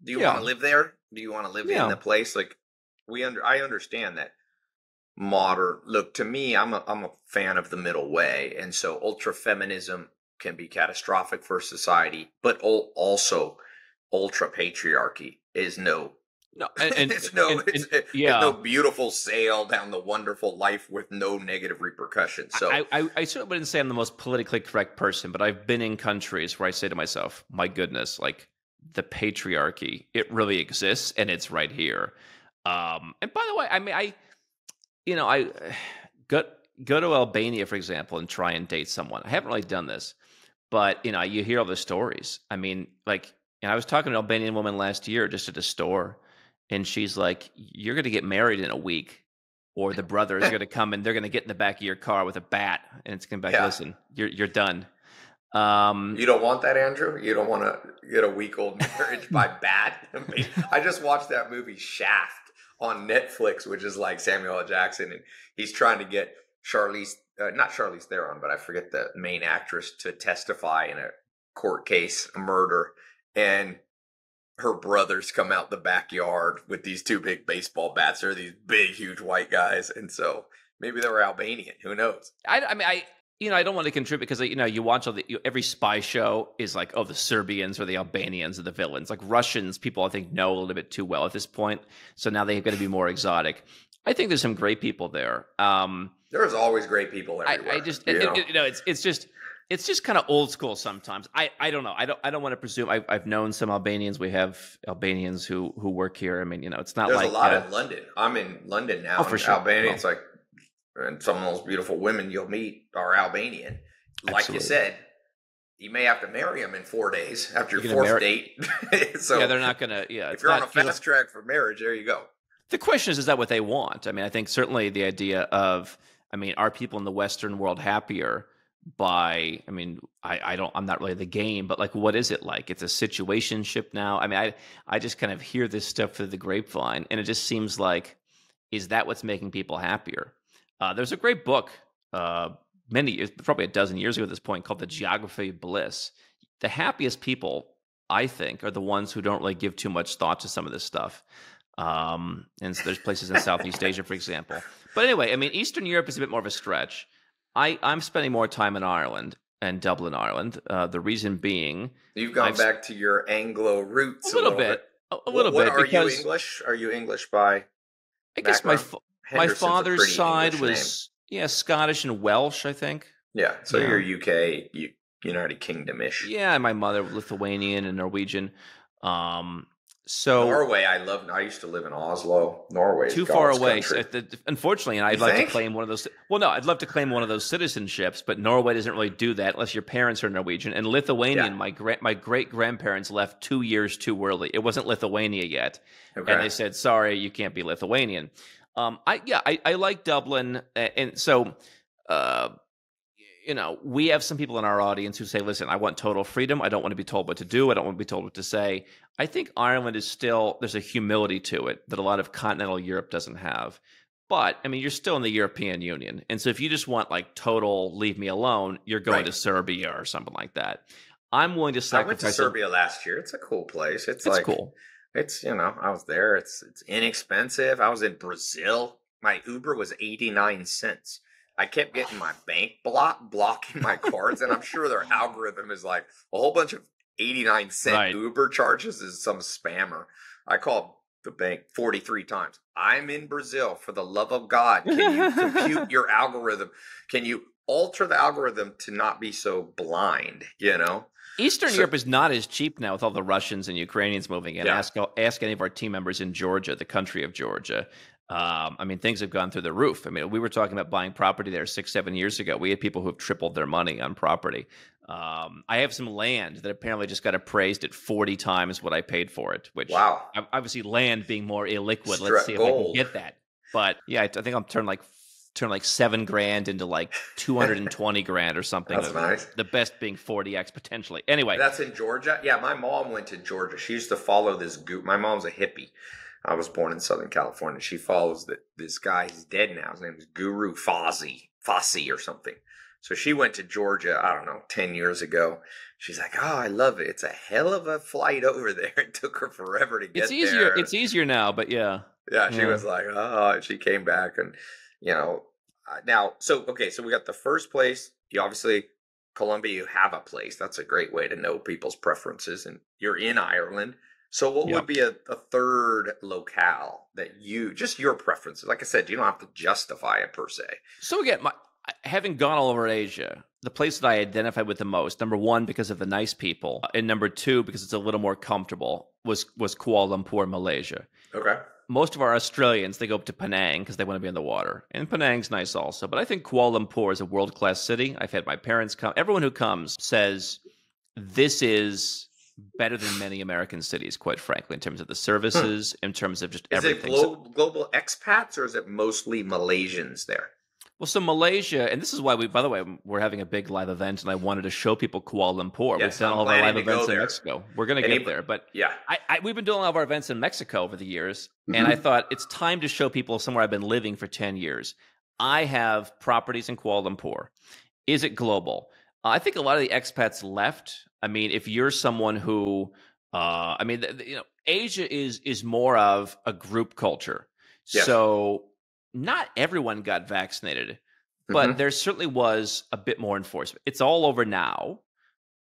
do you yeah. want to live there? Do you want to live yeah. in the place? Like we under, I understand that modern look to me i'm a i'm a fan of the middle way and so ultra feminism can be catastrophic for society but also ultra patriarchy is no no and, and it's *laughs* no and, it's, and, yeah it's no beautiful sail down the wonderful life with no negative repercussions so I, I, I certainly wouldn't say i'm the most politically correct person but i've been in countries where i say to myself my goodness like the patriarchy it really exists and it's right here um and by the way i mean i you know, I *sighs* go go to Albania, for example, and try and date someone. I haven't really done this, but you know, you hear all the stories. I mean, like, and I was talking to an Albanian woman last year just at a store, and she's like, "You're going to get married in a week." Or the brother is going to come and they're going to get in the back of your car with a bat, and it's going to be like, yeah. "Listen, you're you're done." Um, you don't want that, Andrew. You don't want to get a week old marriage by bat. *laughs* I, mean, I just watched that movie Shaft on Netflix, which is like Samuel L. Jackson, and he's trying to get Charlize, uh, not Charlize Theron, but I forget the main actress to testify in a court case, a murder, and her brothers come out the backyard with these two big baseball bats. They're these big, huge white guys, and so maybe they were Albanian. Who knows? I, I mean, I you know, I don't want to contribute because you know you watch all the you, every spy show is like, oh, the Serbians or the Albanians are the villains. Like Russians, people I think know a little bit too well at this point, so now they're going to be more exotic. I think there's some great people there. Um, there's always great people everywhere. I, I just, you, it, know? It, you know, it's it's just it's just kind of old school sometimes. I, I don't know. I don't I don't want to presume. I've, I've known some Albanians. We have Albanians who who work here. I mean, you know, it's not There's like a lot uh, in London. I'm in London now. Oh, for sure. Albania. Well, it's like and some of those beautiful women you'll meet are Albanian. Like Absolutely. you said, you may have to marry them in four days after your fourth date. *laughs* so yeah, they're not gonna. Yeah, if you're not, on a fast track for marriage, there you go. The question is, is that what they want? I mean, I think certainly the idea of, I mean, are people in the Western world happier by? I mean, I, I don't, I'm not really the game, but like, what is it like? It's a situation ship now. I mean, I, I just kind of hear this stuff through the grapevine, and it just seems like, is that what's making people happier? Uh, there's a great book, uh, many probably a dozen years ago at this point, called The Geography of Bliss. The happiest people, I think, are the ones who don't really give too much thought to some of this stuff. Um, and so there's places in Southeast Asia, for example. But anyway, I mean, Eastern Europe is a bit more of a stretch. I, I'm spending more time in Ireland and Dublin, Ireland. Uh, the reason being, you've gone I've, back to your Anglo roots a little, a little bit. bit. A, little what, bit. Are you English? Are you English by? I guess my my father's side English was name. yeah Scottish and Welsh, I think. Yeah, so yeah. you're UK, United Kingdom-ish. Yeah, my mother Lithuanian and Norwegian. Um, so Norway, I love. I used to live in Oslo, Norway. Too far away. So unfortunately, and I'd you like think? to claim one of those. Well, no, I'd love to claim one of those citizenships, but Norway doesn't really do that unless your parents are Norwegian. And Lithuanian, yeah. my great my great grandparents left two years too early. It wasn't Lithuania yet, okay. and they said, "Sorry, you can't be Lithuanian." Um, I yeah, I, I like Dublin, and so uh, you know, we have some people in our audience who say, "Listen, I want total freedom. I don't want to be told what to do. I don't want to be told what to say." I think Ireland is still there's a humility to it that a lot of continental Europe doesn't have. But I mean, you're still in the European Union, and so if you just want like total leave me alone, you're going right. to Serbia or something like that. I'm willing to sacrifice. I went to Serbia last year. It's a cool place. It's, it's like cool. It's you know I was there. It's it's inexpensive. I was in Brazil. My Uber was eighty nine cents. I kept getting *sighs* my bank block blocking my cards, and I'm sure their algorithm is like a whole bunch of eighty nine cent right. Uber charges is some spammer. I called the bank 43 times. I'm in Brazil. For the love of God, can you compute *laughs* your algorithm? Can you alter the algorithm to not be so blind? You know. Eastern so, Europe is not as cheap now with all the Russians and Ukrainians moving in. Yeah. Ask ask any of our team members in Georgia, the country of Georgia. Um, I mean, things have gone through the roof. I mean, we were talking about buying property there six, seven years ago. We had people who have tripled their money on property. Um, I have some land that apparently just got appraised at 40 times what I paid for it, which wow. obviously land being more illiquid. Let's see if I can get that. But yeah, I, I think I'm turning like turn like seven grand into like 220 grand or something. That's nice. The best being 40x potentially. Anyway, that's in Georgia. Yeah, my mom went to Georgia. She used to follow this group. My mom's a hippie. I was born in Southern California. She follows the, this guy. He's dead now. His name is Guru Fozzy, Fossey or something. So she went to Georgia, I don't know, 10 years ago. She's like, oh, I love it. It's a hell of a flight *laughs* over there. It took her forever to get it's easier, there. It's easier now, but yeah. Yeah, she yeah. was like, oh, she came back and, you know, uh, now, so, okay, so we got the first place. You obviously, Colombia, you have a place. That's a great way to know people's preferences. And you're in Ireland. So, what yep. would be a, a, third locale that you just your preferences? Like I said, you don't have to justify it per se. So again, my having gone all over Asia, the place that I identified with the most, number one because of the nice people, and number two because it's a little more comfortable, was was Kuala Lumpur, Malaysia. Okay. Most of our Australians they go up to Penang because they want to be in the water, and Penang's nice also. But I think Kuala Lumpur is a world class city. I've had my parents come. Everyone who comes says this is better than many American cities, quite frankly, in terms of the services, hmm. in terms of just is everything. Is it glo- global expats or is it mostly Malaysians there? Well, so Malaysia, and this is why we, by the way, we're having a big live event, and I wanted to show people Kuala Lumpur. Yes, we've done I'm all of our live events in Mexico. We're going to get there, but yeah, I, I, we've been doing all of our events in Mexico over the years, mm-hmm. and I thought it's time to show people somewhere I've been living for ten years. I have properties in Kuala Lumpur. Is it global? I think a lot of the expats left. I mean, if you're someone who, uh, I mean, you know, Asia is is more of a group culture. Yes. So not everyone got vaccinated, but mm-hmm. there certainly was a bit more enforcement. It's all over now,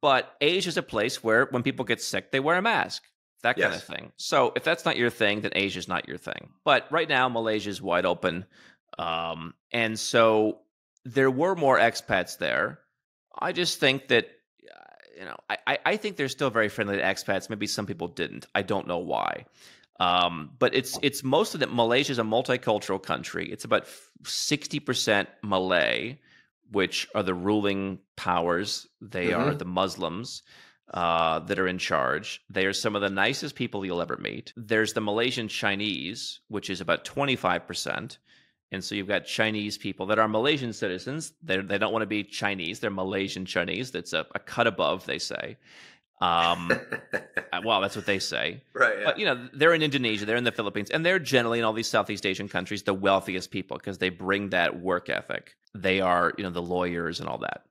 but Asia is a place where when people get sick, they wear a mask, that kind yes. of thing. So if that's not your thing, then Asia is not your thing. But right now, Malaysia is wide open. Um, and so there were more expats there. I just think that you know, I, I think they're still very friendly to expats. Maybe some people didn't. I don't know why. Um, but it's it's mostly that Malaysia is a multicultural country. It's about sixty percent Malay, which are the ruling powers. They mm-hmm. are the Muslims uh, that are in charge. They are some of the nicest people you'll ever meet. There's the Malaysian Chinese, which is about twenty five percent. And so you've got Chinese people that are Malaysian citizens. They they don't want to be Chinese. They're Malaysian Chinese. That's a, a cut above, they say. Um, *laughs* uh, well, that's what they say. Right. Yeah. But you know, they're in Indonesia, they're in the Philippines, and they're generally in all these Southeast Asian countries the wealthiest people because they bring that work ethic. They are, you know, the lawyers and all that.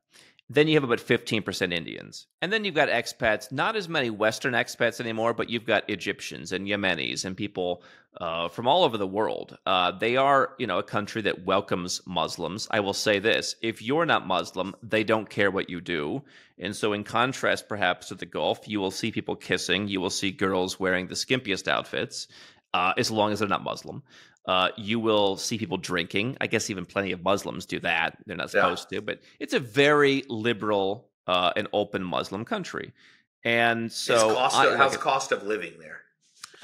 Then you have about 15% Indians. And then you've got expats, not as many Western expats anymore, but you've got Egyptians and Yemenis and people uh, from all over the world. Uh, they are, you know, a country that welcomes Muslims. I will say this if you're not Muslim, they don't care what you do. And so, in contrast, perhaps to the Gulf, you will see people kissing, you will see girls wearing the skimpiest outfits. Uh, as long as they're not Muslim. Uh, you will see people drinking. I guess even plenty of Muslims do that. They're not supposed yeah. to, but it's a very liberal uh, and open Muslim country. And so, cost of, I, how's the cost of living there?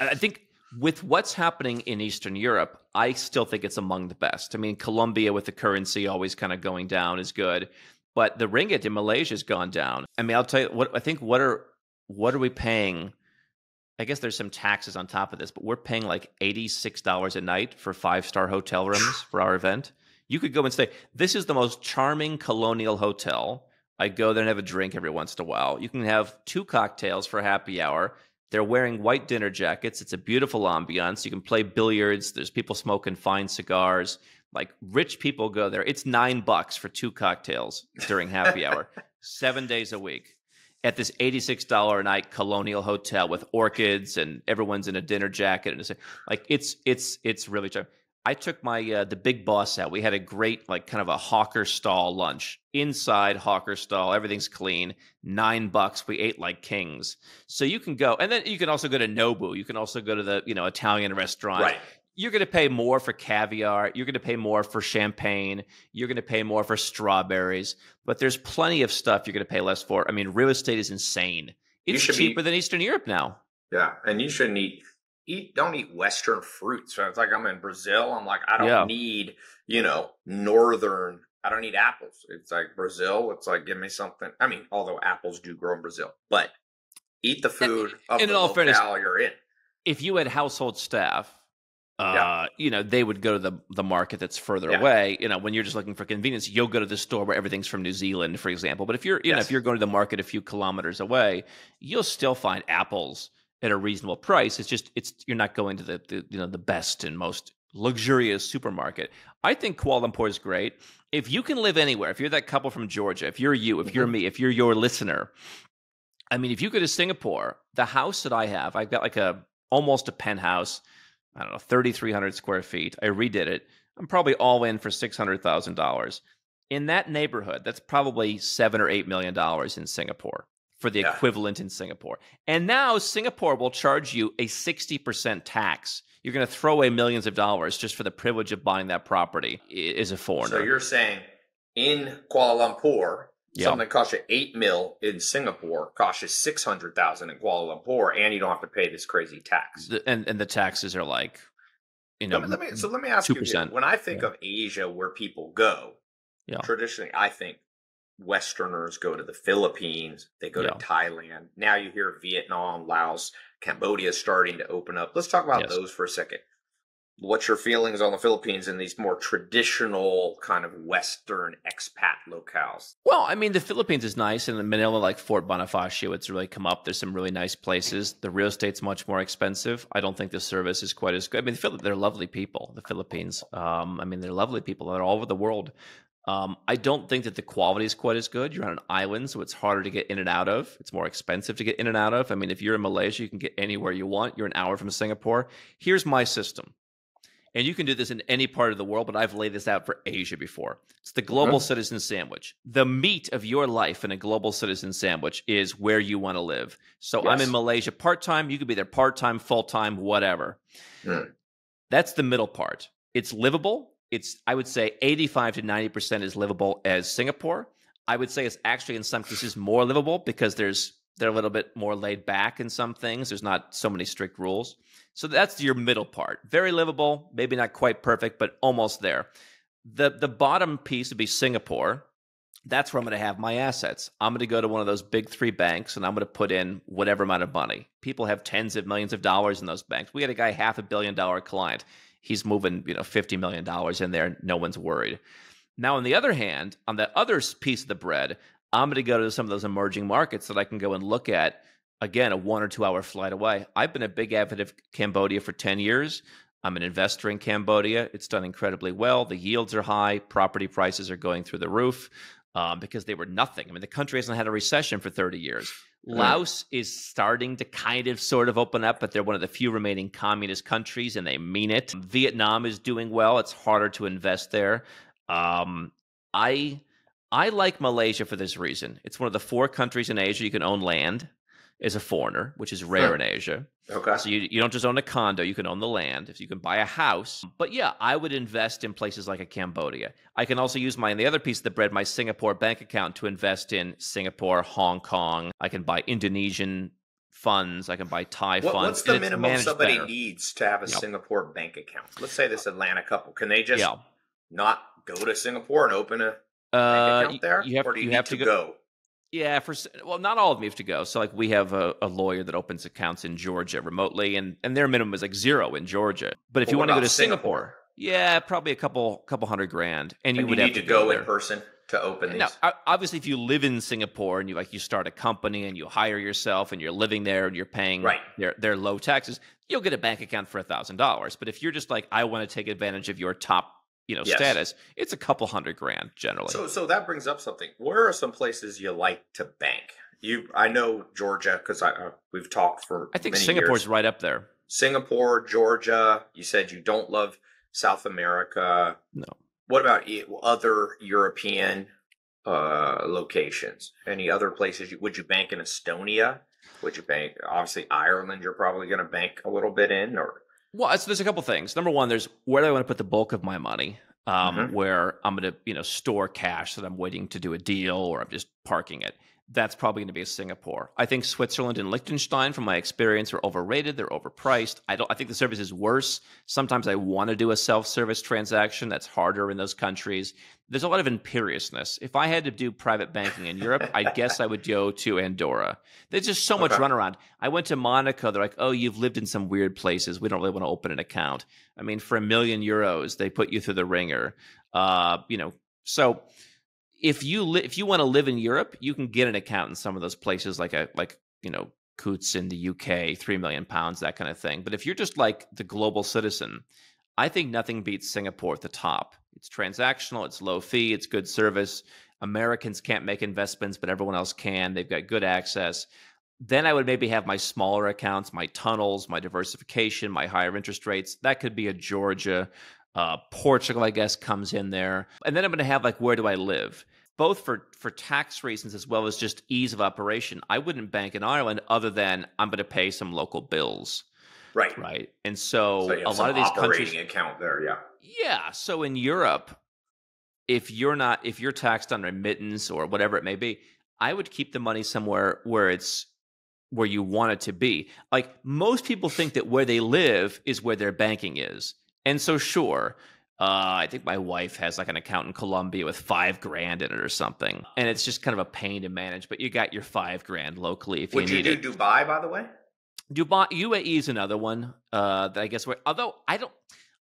I think with what's happening in Eastern Europe, I still think it's among the best. I mean, Colombia with the currency always kind of going down is good, but the ringgit in Malaysia has gone down. I mean, I'll tell you what I think. What are what are we paying? I guess there's some taxes on top of this, but we're paying like $86 a night for five star hotel rooms for our event. You could go and stay. This is the most charming colonial hotel. I go there and have a drink every once in a while. You can have two cocktails for happy hour. They're wearing white dinner jackets. It's a beautiful ambiance. You can play billiards. There's people smoking fine cigars. Like rich people go there. It's nine bucks for two cocktails during happy hour, *laughs* seven days a week at this $86 a night colonial hotel with orchids and everyone's in a dinner jacket and it's like it's it's it's really charming. I took my uh, the big boss out. We had a great like kind of a hawker stall lunch inside hawker stall. Everything's clean. Nine bucks. We ate like kings. So you can go, and then you can also go to Nobu. You can also go to the you know Italian restaurant. Right you're going to pay more for caviar. You're going to pay more for champagne. You're going to pay more for strawberries. But there's plenty of stuff you're going to pay less for. I mean, real estate is insane. It's cheaper eat, than Eastern Europe now. Yeah, and you shouldn't eat eat don't eat Western fruits. So it's like I'm in Brazil. I'm like I don't Yeah. need you know northern. I don't need apples. It's like Brazil. It's like give me something. I mean, although apples do grow in Brazil, but eat the food of in the all fairness- you're in. if you had household staff, uh, Yeah. you know, they would go to the the market that's further Yeah. away. You know, when you're just looking for convenience, you'll go to the store where everything's from New Zealand, for example. But if you're, you know, if you're going to the market a few kilometers away, you'll still find apples at a reasonable price. It's just it's you're not going to the, the you know the best and most luxurious supermarket. I think Kuala Lumpur is great. If you can live anywhere, if you're that couple from Georgia, if you're you, if you're Mhm. me, if you're your listener, I mean, if you go to Singapore, the house that I have, I've got like a almost a penthouse. I don't know, thirty three hundred square feet. I redid it. I'm probably all in for six hundred thousand dollars. In that neighborhood, that's probably seven or eight million dollars in Singapore for the Yeah. equivalent in Singapore. And now Singapore will charge you a sixty percent tax. You're going to throw away millions of dollars just for the privilege of buying that property as a foreigner. So you're saying in Kuala Lumpur, Yeah. something that costs you eight mil in Singapore costs you six hundred thousand in Kuala Lumpur, and you don't have to pay this crazy tax. The- and and the taxes are like, you know, Let me, let me- so let me ask you: 2%. here. When I think Yeah. of Asia, where people go, Yeah. traditionally, I think Westerners go to the Philippines, they go Yeah. to Thailand. Now you hear Vietnam, Laos, Cambodia starting to open up. Let's talk about Yes. those for a second. What's your feelings on the Philippines and these more traditional kind of Western expat locales? Well, I mean, the Philippines is nice, and Manila, like Fort Bonifacio, it's really come up. There's some really nice places. The real estate's much more expensive. I don't think the service is quite as good. I mean, they're lovely people. The Philippines. Um, I mean, they're lovely people. They're all over the world. Um, I don't think that the quality is quite as good. You're on an island, so it's harder to get in and out of. It's more expensive to get in and out of. I mean, if you're in Malaysia, you can get anywhere you want. You're an hour from Singapore. Here's my system. And you can do this in any part of the world, but I've laid this out for Asia before. It's the global Okay. citizen sandwich. The meat of your life in a global citizen sandwich is where you want to live. So I'm in Malaysia part time. You could be there part time, full time, whatever. Mm. That's the middle part. It's livable. It's, I would say, 85 to 90% is livable as Singapore. I would say it's actually in some cases more livable because there's they're a little bit more laid back in some things. There's not so many strict rules. So that's your middle part. Very livable, maybe not quite perfect, but almost there. The the bottom piece would be Singapore. That's where I'm going to have my assets. I'm going to go to one of those big three banks and I'm going to put in whatever amount of money. People have tens of millions of dollars in those banks. We had a guy half a billion dollar client. He's moving, you know, fifty million dollars in there. No one's worried. Now, on the other hand, on that other piece of the bread, I'm going to go to some of those emerging markets that I can go and look at. Again, a one or two hour flight away. I've been a big advocate of Cambodia for 10 years. I'm an investor in Cambodia. It's done incredibly well. The yields are high. Property prices are going through the roof um, because they were nothing. I mean, the country hasn't had a recession for 30 years. Laos is starting to kind of sort of open up, but they're one of the few remaining communist countries and they mean it. Vietnam is doing well. It's harder to invest there. Um, I I like Malaysia for this reason. It's one of the four countries in Asia you can own land as a foreigner, which is rare Huh. in Asia. Okay. So you, you don't just own a condo, you can own the land. If you can buy a house. But yeah, I would invest in places like a Cambodia. I can also use my the other piece of the bread, my Singapore bank account to invest in Singapore, Hong Kong. I can buy Indonesian funds, I can buy Thai What- funds. what's the minimum somebody better. needs to have a Yep. Singapore bank account? Let's say this Atlanta couple. Can they just Yeah. not go to Singapore and open a bank Uh, account there? you have, or do you, you need have to to go? Yeah, for well, not all of them have to go. So like we have a, a lawyer that opens accounts in Georgia remotely, and and their minimum is like zero in Georgia. But if Well, you want to go to Singapore, Singapore? yeah, probably a couple couple hundred grand, and you And you would need have to go there. in person to open these. Now, obviously, if you live in Singapore and you like you start a company and you hire yourself and you're living there and you're paying Right. their their low taxes, you'll get a bank account for a thousand dollars. But if you're just like I want to take advantage of your top you know Yes. status, it's a couple hundred grand generally. So, so that brings up something. Where are some places you like to bank? You, I know Georgia because I uh, we've talked for. I think Singapore's years. right up there. Singapore, Georgia. You said you don't love South America. No. What about other European uh, locations? Any other places? You, would you bank in Estonia? Would you bank? Obviously, Ireland. You're probably going to bank a little bit in, or Well, it's, there's a couple things. Number one, there's where do I want to put the bulk of my money? Um, Mhm. Where I'm going to, you know, store cash that I'm waiting to do a deal or I'm just parking it. That's probably going to be a Singapore. I think Switzerland and Liechtenstein, from my experience, are overrated. They're overpriced. I don't. I think the service is worse. Sometimes I want to do a self-service transaction. That's harder in those countries. There's a lot of imperiousness. If I had to do private banking in Europe, I guess I would go to Andorra. There's just so much okay. runaround. I went to Monaco. They're like, "Oh, you've lived in some weird places. We don't really want to open an account." I mean, for a million euros, they put you through the ringer. Uh, you know, so if you li- if you want to live in Europe, you can get an account in some of those places, like a like you know Coutts in the UK, three million pounds, that kind of thing. But if you're just like the global citizen, I think nothing beats Singapore at the top. It's transactional, it's low fee, it's good service. Americans can't make investments, but everyone else can. They've got good access. Then I would maybe have my smaller accounts, my tunnels, my diversification, my higher interest rates. That could be a Georgia uh, Portugal, I guess, comes in there. And then I'm going to have like, where do I live? Both for, for tax reasons as well as just ease of operation. I wouldn't bank in Ireland other than I'm going to pay some local bills. Right. Right. And so, so a lot of these countries account there, yeah. Yeah. So in Europe, if you're not if you're taxed on remittance or whatever it may be, I would keep the money somewhere where it's where you want it to be. Like most people think that where they live is where their banking is. And so, sure, uh, I think my wife has like an account in Colombia with five grand in it or something, and it's just kind of a pain to manage. But you got your five grand locally if Would you need you do it. Dubai, by the way? Dubai, UAE is another one uh, that I guess. Although I don't,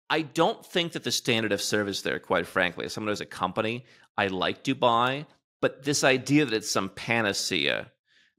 I don't think that the standard of service there, quite frankly, as someone who's a company, I like Dubai, but this idea that it's some panacea.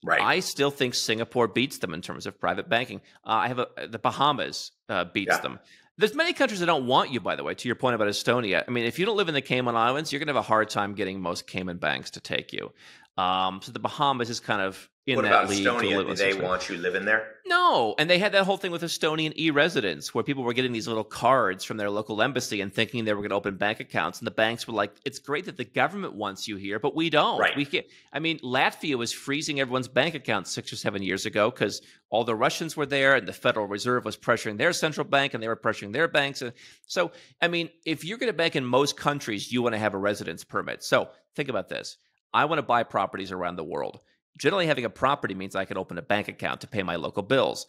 Right. I still think Singapore beats them in terms of private banking. Uh, I have a, the Bahamas uh, beats yeah. them. There's many countries that don't want you, by the way, to your point about Estonia. I mean, if you don't live in the Cayman Islands, you're going to have a hard time getting most Cayman banks to take you. Um, so the Bahamas is kind of in what that about league. Estonia? Do they want you living there? No, and they had that whole thing with Estonian e-residents, where people were getting these little cards from their local embassy and thinking they were going to open bank accounts, and the banks were like, "It's great that the government wants you here, but we don't. Right. We can't." I mean, Latvia was freezing everyone's bank accounts six or seven years ago because all the Russians were there, and the Federal Reserve was pressuring their central bank, and they were pressuring their banks. So, I mean, if you're going to bank in most countries, you want to have a residence permit. So, think about this. I want to buy properties around the world. Generally, having a property means I can open a bank account to pay my local bills.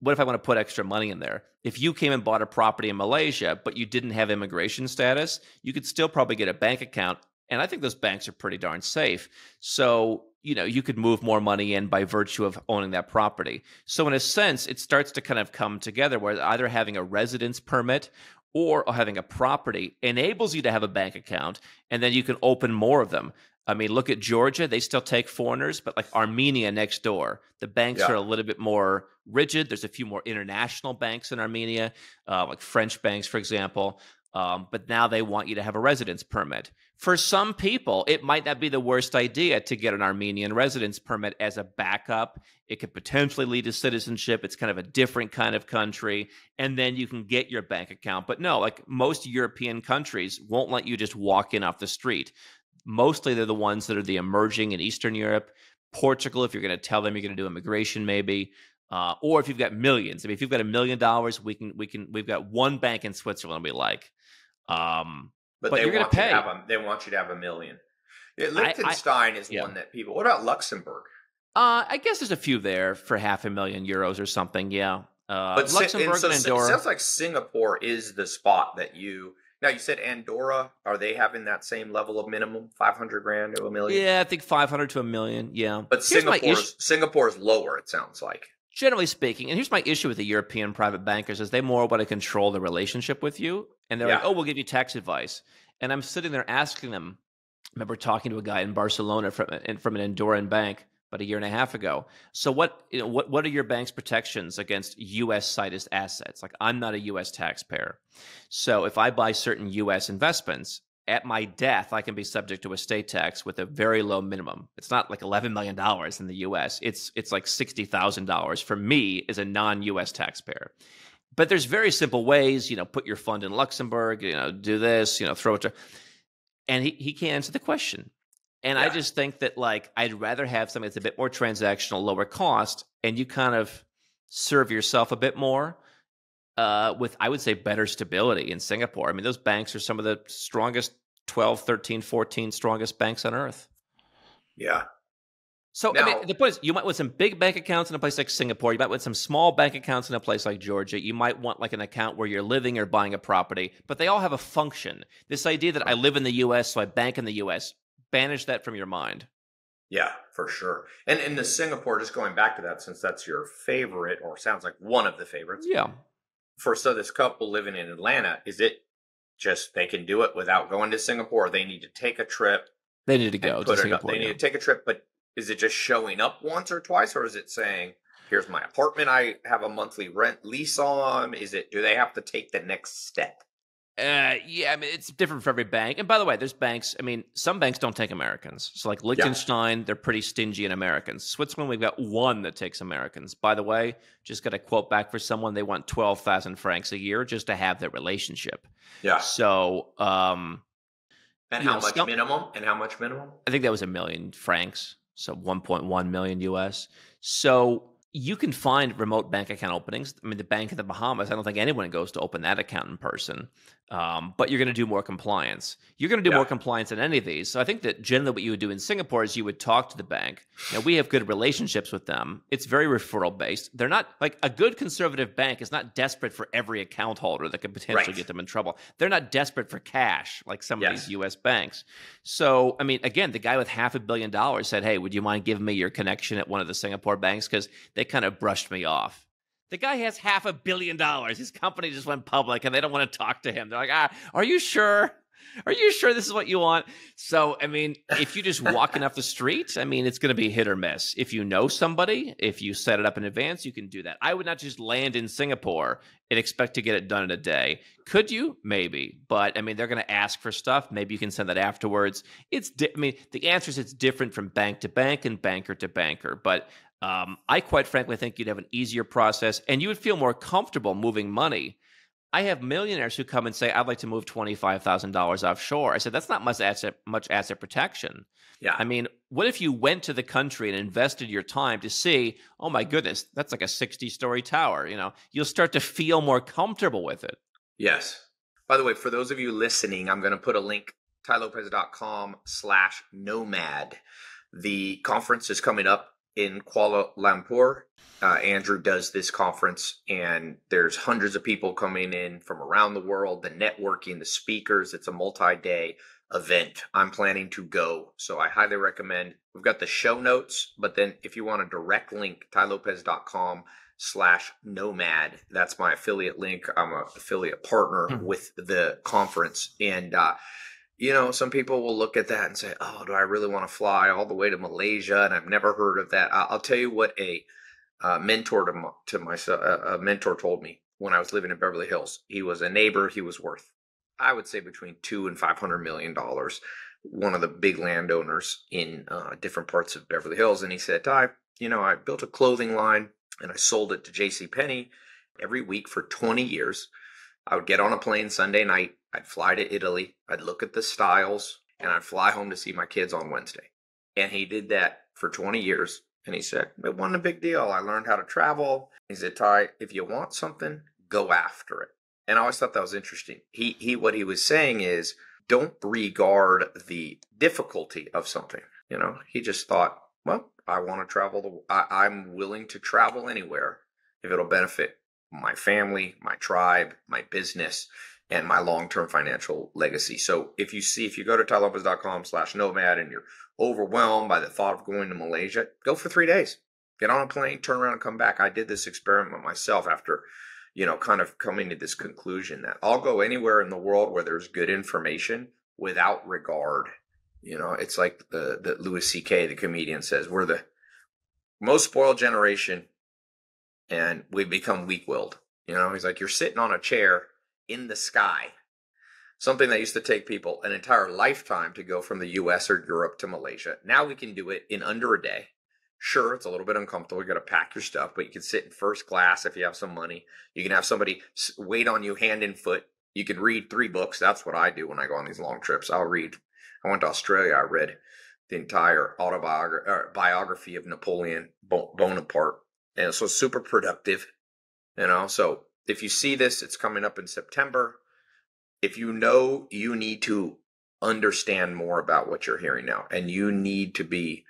What if I want to put extra money in there? If you came and bought a property in Malaysia, but you didn't have immigration status, you could still probably get a bank account. And I think those banks are pretty darn safe. So, you know, you could move more money in by virtue of owning that property. So, in a sense, it starts to kind of come together where either having a residence permit or having a property enables you to have a bank account and then you can open more of them. I mean, look at Georgia. They still take foreigners, but like Armenia next door, the banks yeah. are a little bit more rigid. There's a few more international banks in Armenia, uh, like French banks, for example. Um, but now they want you to have a residence permit. For some people, it might not be the worst idea to get an Armenian residence permit as a backup. It could potentially lead to citizenship. It's kind of a different kind of country. And then you can get your bank account. But no, like most European countries won't let you just walk in off the street. Mostly they're the ones that are the emerging in Eastern Europe. Portugal, if you're going to tell them you're going to do immigration, maybe. Uh, or if you've got millions. I mean, if you've got a million dollars, we can we can we've got one bank in Switzerland we like. Um, but, but you're going to pay. A, they want you to have a million. Yeah, Liechtenstein I, I, is yeah. one that people. What about Luxembourg? Uh, I guess there's a few there for half a million euros or something. Yeah. Uh, but Luxembourg and, so, and Andorra. It sounds like Singapore is the spot that you now you said Andorra. Are they having that same level of minimum, five hundred grand to a million? Yeah, I think five hundred to a million. Yeah, but Singapore is lower. It sounds like. Generally speaking, and here's my issue with the European private bankers: is they more want to control the relationship with you, and they're yeah. like, "Oh, we'll give you tax advice," and I'm sitting there asking them. I remember talking to a guy in Barcelona from from an Andorran bank about a year and a half ago. So what you know, what what are your bank's protections against U.S. situs assets? Like I'm not a U.S. taxpayer, so if I buy certain U.S. investments at my death, I can be subject to a state tax with a very low minimum. It's not like eleven million dollars in the U.S. It's it's like sixty thousand dollars for me as a non-U.S. taxpayer. But there's very simple ways, you know, put your fund in Luxembourg, you know, do this, you know, throw it to, and he, he can't answer the question. And yeah. I just think that like I'd rather have something that's a bit more transactional, lower cost, and you kind of serve yourself a bit more uh, with I would say better stability in Singapore. I mean, those banks are some of the strongest 12, 13, 14 strongest banks on earth. Yeah. So now, I mean, the point is, you might want some big bank accounts in a place like Singapore. You might want some small bank accounts in a place like Georgia. You might want like an account where you're living or buying a property, but they all have a function. This idea that I live in the U.S., so I bank in the U.S. Banish that from your mind. Yeah, for sure. And in the Singapore, just going back to that, since that's your favorite, or sounds like one of the favorites. Yeah. For so this couple living in Atlanta, is it just they can do it without going to Singapore? They need to take a trip. They need to go to Singapore. They yeah. need to take a trip, but is it just showing up once or twice, or is it saying, "Here's my apartment. I have a monthly rent lease on"? Is it? Do they have to take the next step? Uh, yeah, I mean it's different for every bank. And by the way, there's banks. I mean, some banks don't take Americans. So like Liechtenstein, yeah. they're pretty stingy in Americans. Switzerland, we've got one that takes Americans. By the way, just got a quote back for someone. They want twelve thousand francs a year just to have that relationship. Yeah. So, um, and how know, much some, minimum? And how much minimum? I think that was a million francs so 1.1 million US. So you can find remote bank account openings. I mean, the Bank of the Bahamas, I don't think anyone goes to open that account in person. Um, but you're going to do more compliance. You're going to do yeah. more compliance than any of these. So I think that generally what you would do in Singapore is you would talk to the bank. Now we have good relationships with them. It's very referral based. They're not like a good conservative bank is not desperate for every account holder that could potentially right. get them in trouble. They're not desperate for cash like some yes. of these U.S. banks. So I mean, again, the guy with half a billion dollars said, "Hey, would you mind giving me your connection at one of the Singapore banks?" Because they kind of brushed me off. The guy has half a billion dollars. His company just went public and they don't want to talk to him. They're like, ah, are you sure? Are you sure this is what you want? So, I mean, if you're just walking off the street, I mean, it's going to be hit or miss. If you know somebody, if you set it up in advance, you can do that. I would not just land in Singapore and expect to get it done in a day. Could you? Maybe. But I mean, they're going to ask for stuff. Maybe you can send that afterwards. It's, di- I mean, the answer is it's different from bank to bank and banker to banker. But um, I quite frankly think you'd have an easier process and you would feel more comfortable moving money. I have millionaires who come and say, I'd like to move $25,000 offshore. I said, that's not much asset, much asset protection. Yeah. I mean, what if you went to the country and invested your time to see, oh my goodness, that's like a 60 story tower. You know, you'll start to feel more comfortable with it. Yes. By the way, for those of you listening, I'm going to put a link, tailopez.com slash nomad. The conference is coming up in Kuala Lumpur. Uh, Andrew does this conference, and there's hundreds of people coming in from around the world. The networking, the speakers. It's a multi-day event. I'm planning to go, so I highly recommend. We've got the show notes, but then if you want a direct link, tailopez.com slash nomad. That's my affiliate link. I'm an affiliate partner mm-hmm. with the conference, and uh, you know, some people will look at that and say, "Oh, do I really want to fly all the way to Malaysia?" And I've never heard of that. I'll tell you what a uh, mentor to, to myself, a mentor told me when I was living in Beverly Hills. He was a neighbor. He was worth, I would say, between two and five hundred million dollars. One of the big landowners in uh, different parts of Beverly Hills, and he said, "I, you know, I built a clothing line and I sold it to J.C. Penney every week for twenty years." I would get on a plane Sunday night. I'd fly to Italy. I'd look at the styles and I'd fly home to see my kids on Wednesday. And he did that for 20 years. And he said, it wasn't a big deal. I learned how to travel. He said, Tai, if you want something, go after it. And I always thought that was interesting. He, he, what he was saying is, don't regard the difficulty of something. You know, he just thought, well, I want to travel. The, I, I'm willing to travel anywhere if it'll benefit my family, my tribe, my business, and my long-term financial legacy. So if you see, if you go to tailopez.com slash nomad and you're overwhelmed by the thought of going to Malaysia, go for three days. Get on a plane, turn around and come back. I did this experiment myself after, you know, kind of coming to this conclusion that I'll go anywhere in the world where there's good information without regard. You know, it's like the, the Louis C.K., the comedian says, we're the most spoiled generation and we become weak willed. You know, he's like, you're sitting on a chair in the sky, something that used to take people an entire lifetime to go from the US or Europe to Malaysia. Now we can do it in under a day. Sure, it's a little bit uncomfortable. You got to pack your stuff, but you can sit in first class if you have some money. You can have somebody wait on you hand and foot. You can read three books. That's what I do when I go on these long trips. I'll read. I went to Australia. I read the entire autobiography er, biography of Napoleon Bonaparte and so super productive you know? So if you see this it's coming up in september. If you know you need to understand more about what you're hearing now and you need to be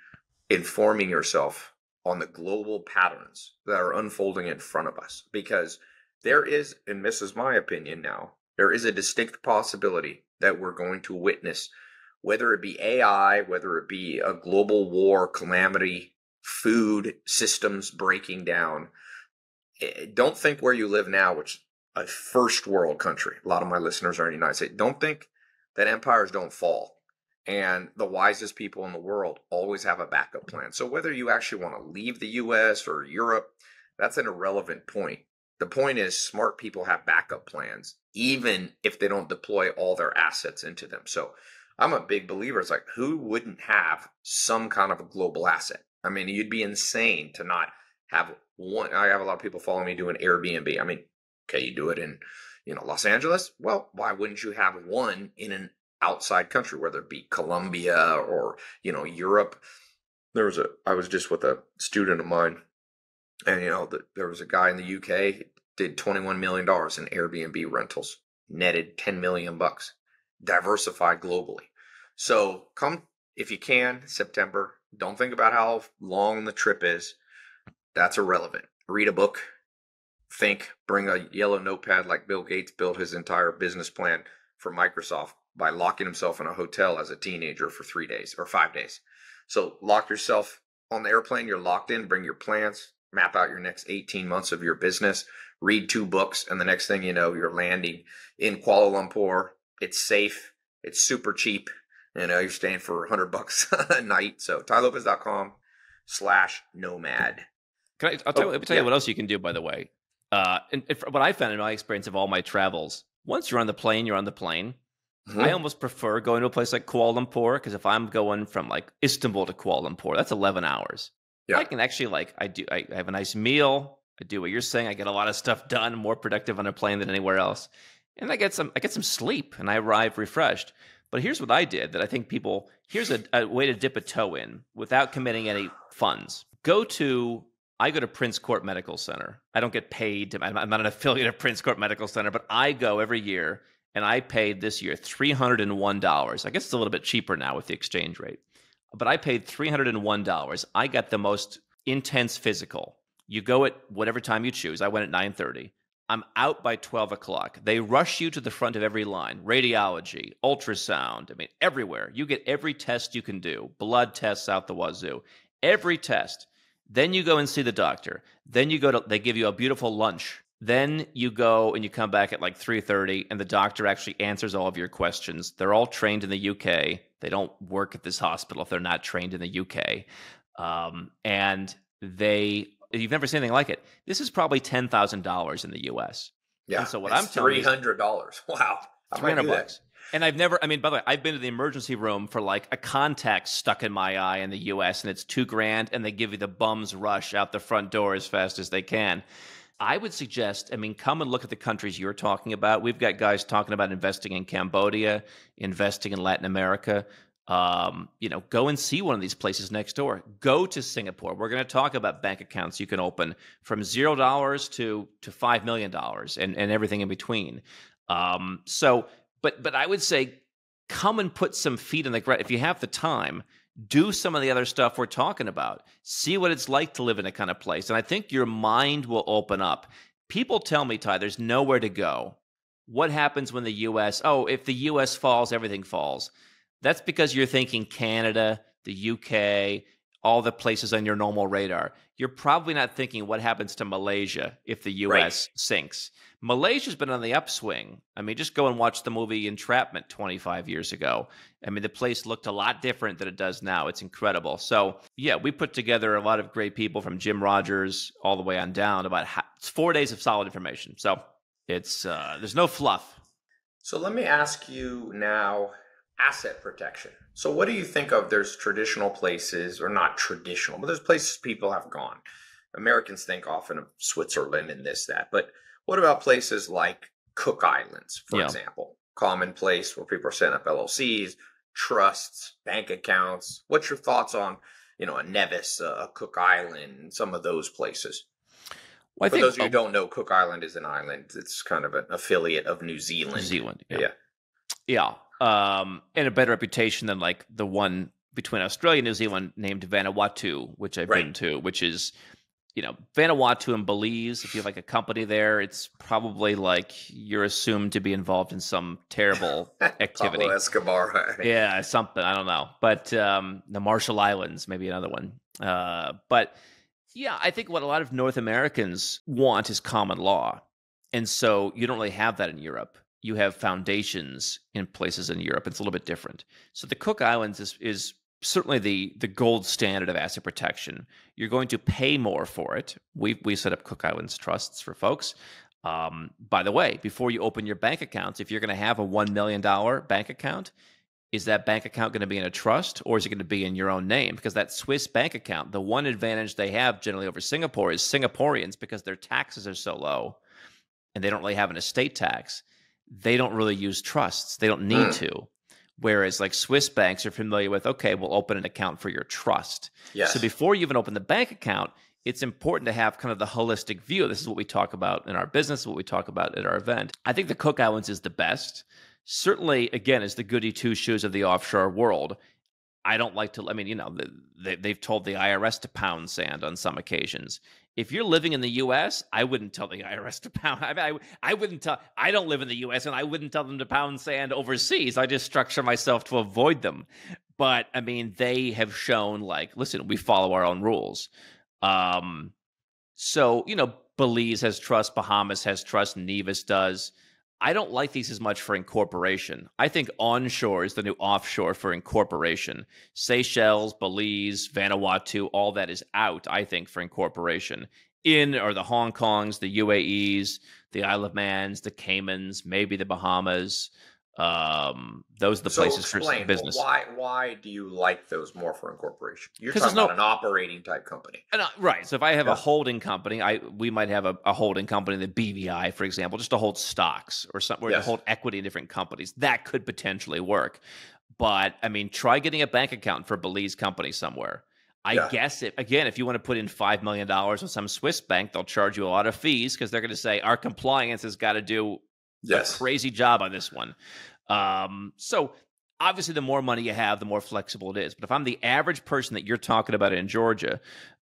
informing yourself on the global patterns that are unfolding in front of us because there is, and this is my opinion now, there is a distinct possibility that we're going to witness, whether it be AI, whether it be a global war, calamity, food systems breaking down. Eh, don't think where you live now, which a first world country. A lot of my listeners are in the United States. Don't think that empires don't fall. And the wisest people in the world always have a backup plan. So whether you actually want to leave the US or Europe, that's an irrelevant point. The point is, smart people have backup plans, even if they don't deploy all their assets into them. So I'm a big believer. It's like, who wouldn't have some kind of a global asset? I mean, you'd be insane to not have one. I have a lot of people following me doing Airbnb. I mean, okay, you do it in, you know, Los Angeles. Well, why wouldn't you have one in an outside country, whether it be Colombia or, you know, Europe? There was a, I was just with a student of mine, and, you know, the, there was a guy in the UK did $21 million in Airbnb rentals, netted 10 million bucks, diversified globally. So come if you can, September. Don't think about how long the trip is. That's irrelevant. Read a book, think, bring a yellow notepad like Bill Gates built his entire business plan for Microsoft by locking himself in a hotel as a teenager for three days or five days. So lock yourself on the airplane, you're locked in, bring your plans, map out your next 18 months of your business, read two books, and the next thing you know, you're landing in Kuala Lumpur. It's safe, it's super cheap. You know, you're staying for 100 bucks *laughs* a night. So tailopez.com slash nomad. Can I, I'll tell, oh, me tell yeah. you what else you can do, by the way. Uh, and, and what I found in my experience of all my travels, once you're on the plane, you're on the plane. Mm-hmm. I almost prefer going to a place like Kuala Lumpur because if I'm going from like Istanbul to Kuala Lumpur, that's 11 hours. Yeah. I can actually like I do I, I have a nice meal. I do what you're saying. I get a lot of stuff done, more productive on a plane than anywhere else, and I get some I get some sleep, and I arrive refreshed. But here's what I did that I think people here's a, a way to dip a toe in without committing any funds. Go to I go to Prince Court Medical Center. I don't get paid. To, I'm not an *laughs* affiliate of Prince Court Medical Center, but I go every year, and I paid this year three hundred and one dollars. I guess it's a little bit cheaper now with the exchange rate, but I paid three hundred and one dollars. I got the most intense physical. You go at whatever time you choose. I went at nine thirty. I'm out by 12 o'clock. They rush you to the front of every line radiology, ultrasound. I mean, everywhere. You get every test you can do, blood tests out the wazoo, every test. Then you go and see the doctor. Then you go to they give you a beautiful lunch. Then you go and you come back at like 3:30 and the doctor actually answers all of your questions. They're all trained in the UK. They don't work at this hospital if they're not trained in the UK. Um, and they you've never seen anything like it. This is probably $10,000 in the US. Yeah. And so what I'm telling $300. *laughs* Wow. 300 bucks. And I've never, I mean, by the way, I've been to the emergency room for like a contact stuck in my eye in the US and it's two grand and they give you the bums rush out the front door as fast as they can. I would suggest, I mean, come and look at the countries you're talking about. We've got guys talking about investing in Cambodia, investing in Latin America. Um, you know, go and see one of these places next door. Go to Singapore. We're going to talk about bank accounts you can open from zero dollars to to five million dollars and and everything in between. Um, so but but I would say come and put some feet in the ground if you have the time. Do some of the other stuff we're talking about. See what it's like to live in a kind of place, and I think your mind will open up. People tell me, Tai, there's nowhere to go. What happens when the U.S. Oh, if the U.S. falls, everything falls. That's because you're thinking Canada, the UK, all the places on your normal radar. You're probably not thinking what happens to Malaysia if the US right. sinks. Malaysia's been on the upswing. I mean, just go and watch the movie Entrapment 25 years ago. I mean, the place looked a lot different than it does now. It's incredible. So, yeah, we put together a lot of great people from Jim Rogers all the way on down about how, it's four days of solid information. So, it's uh, there's no fluff. So, let me ask you now asset protection. So, what do you think of? There's traditional places, or not traditional, but there's places people have gone. Americans think often of Switzerland and this, that. But what about places like Cook Islands, for yeah. example? Common place where people are setting up LLCs, trusts, bank accounts. What's your thoughts on, you know, a Nevis, a Cook Island, some of those places? Well, For think, those of you who don't know, Cook Island is an island. It's kind of an affiliate of New Zealand. New Zealand, yeah. Yeah. yeah um, and a better reputation than like the one between Australia and New Zealand named Vanuatu, which I've Right. been to, which is you know Vanuatu and Belize. If you have like a company there, it's probably like you're assumed to be involved in some terrible *laughs* activity. Pablo Escobar. *laughs* Yeah, something I don't know, but um, the Marshall Islands, maybe another one. Uh, but yeah, I think what a lot of North Americans want is common law, and so you don't really have that in Europe. You have foundations in places in Europe. It's a little bit different. So the Cook Islands is is certainly the the gold standard of asset protection. You're going to pay more for it. We we set up Cook Islands trusts for folks. Um, by the way, before you open your bank accounts, if you're going to have a one million dollar bank account, is that bank account going to be in a trust or is it going to be in your own name? Because that Swiss bank account, the one advantage they have generally over Singapore is Singaporeans because their taxes are so low and they don't really have an estate tax. They don't really use trusts. They don't need Mm. to. Whereas like Swiss banks are familiar with, okay, we'll open an account for your trust. Yes. So before you even open the bank account, it's important to have kind of the holistic view. This is what we talk about in our business, what we talk about at our event. I think the Cook Islands is the best. Certainly, again, is the goody two shoes of the offshore world. I don't like to. I mean, you know, they, they've told the IRS to pound sand on some occasions. If you're living in the U.S., I wouldn't tell the IRS to pound. *laughs* I, I, I wouldn't tell. I don't live in the U.S. and I wouldn't tell them to pound sand overseas. I just structure myself to avoid them. But I mean, they have shown like, listen, we follow our own rules. Um, so you know, Belize has trust, Bahamas has trust, Nevis does. I don't like these as much for incorporation. I think onshore is the new offshore for incorporation. Seychelles, Belize, Vanuatu, all that is out, I think, for incorporation. In are the Hong Kongs, the UAEs, the Isle of Mans, the Caymans, maybe the Bahamas. Um, those are the so places explain, for business. Why why do you like those more for incorporation? You're talking about no- an operating type company. And, uh, right. So if I have Yeah. a holding company, I we might have a, a holding company, the BVI, for example, just to hold stocks or something, or to hold equity in different companies. That could potentially work. But I mean, try getting a bank account for a Belize company somewhere. I Yeah. guess it again, if you want to put in five million dollars with some Swiss bank, they'll charge you a lot of fees because they're going to say our compliance has got to do Yes. a crazy job on this one. Um, so obviously, the more money you have, the more flexible it is. But if I'm the average person that you're talking about in Georgia,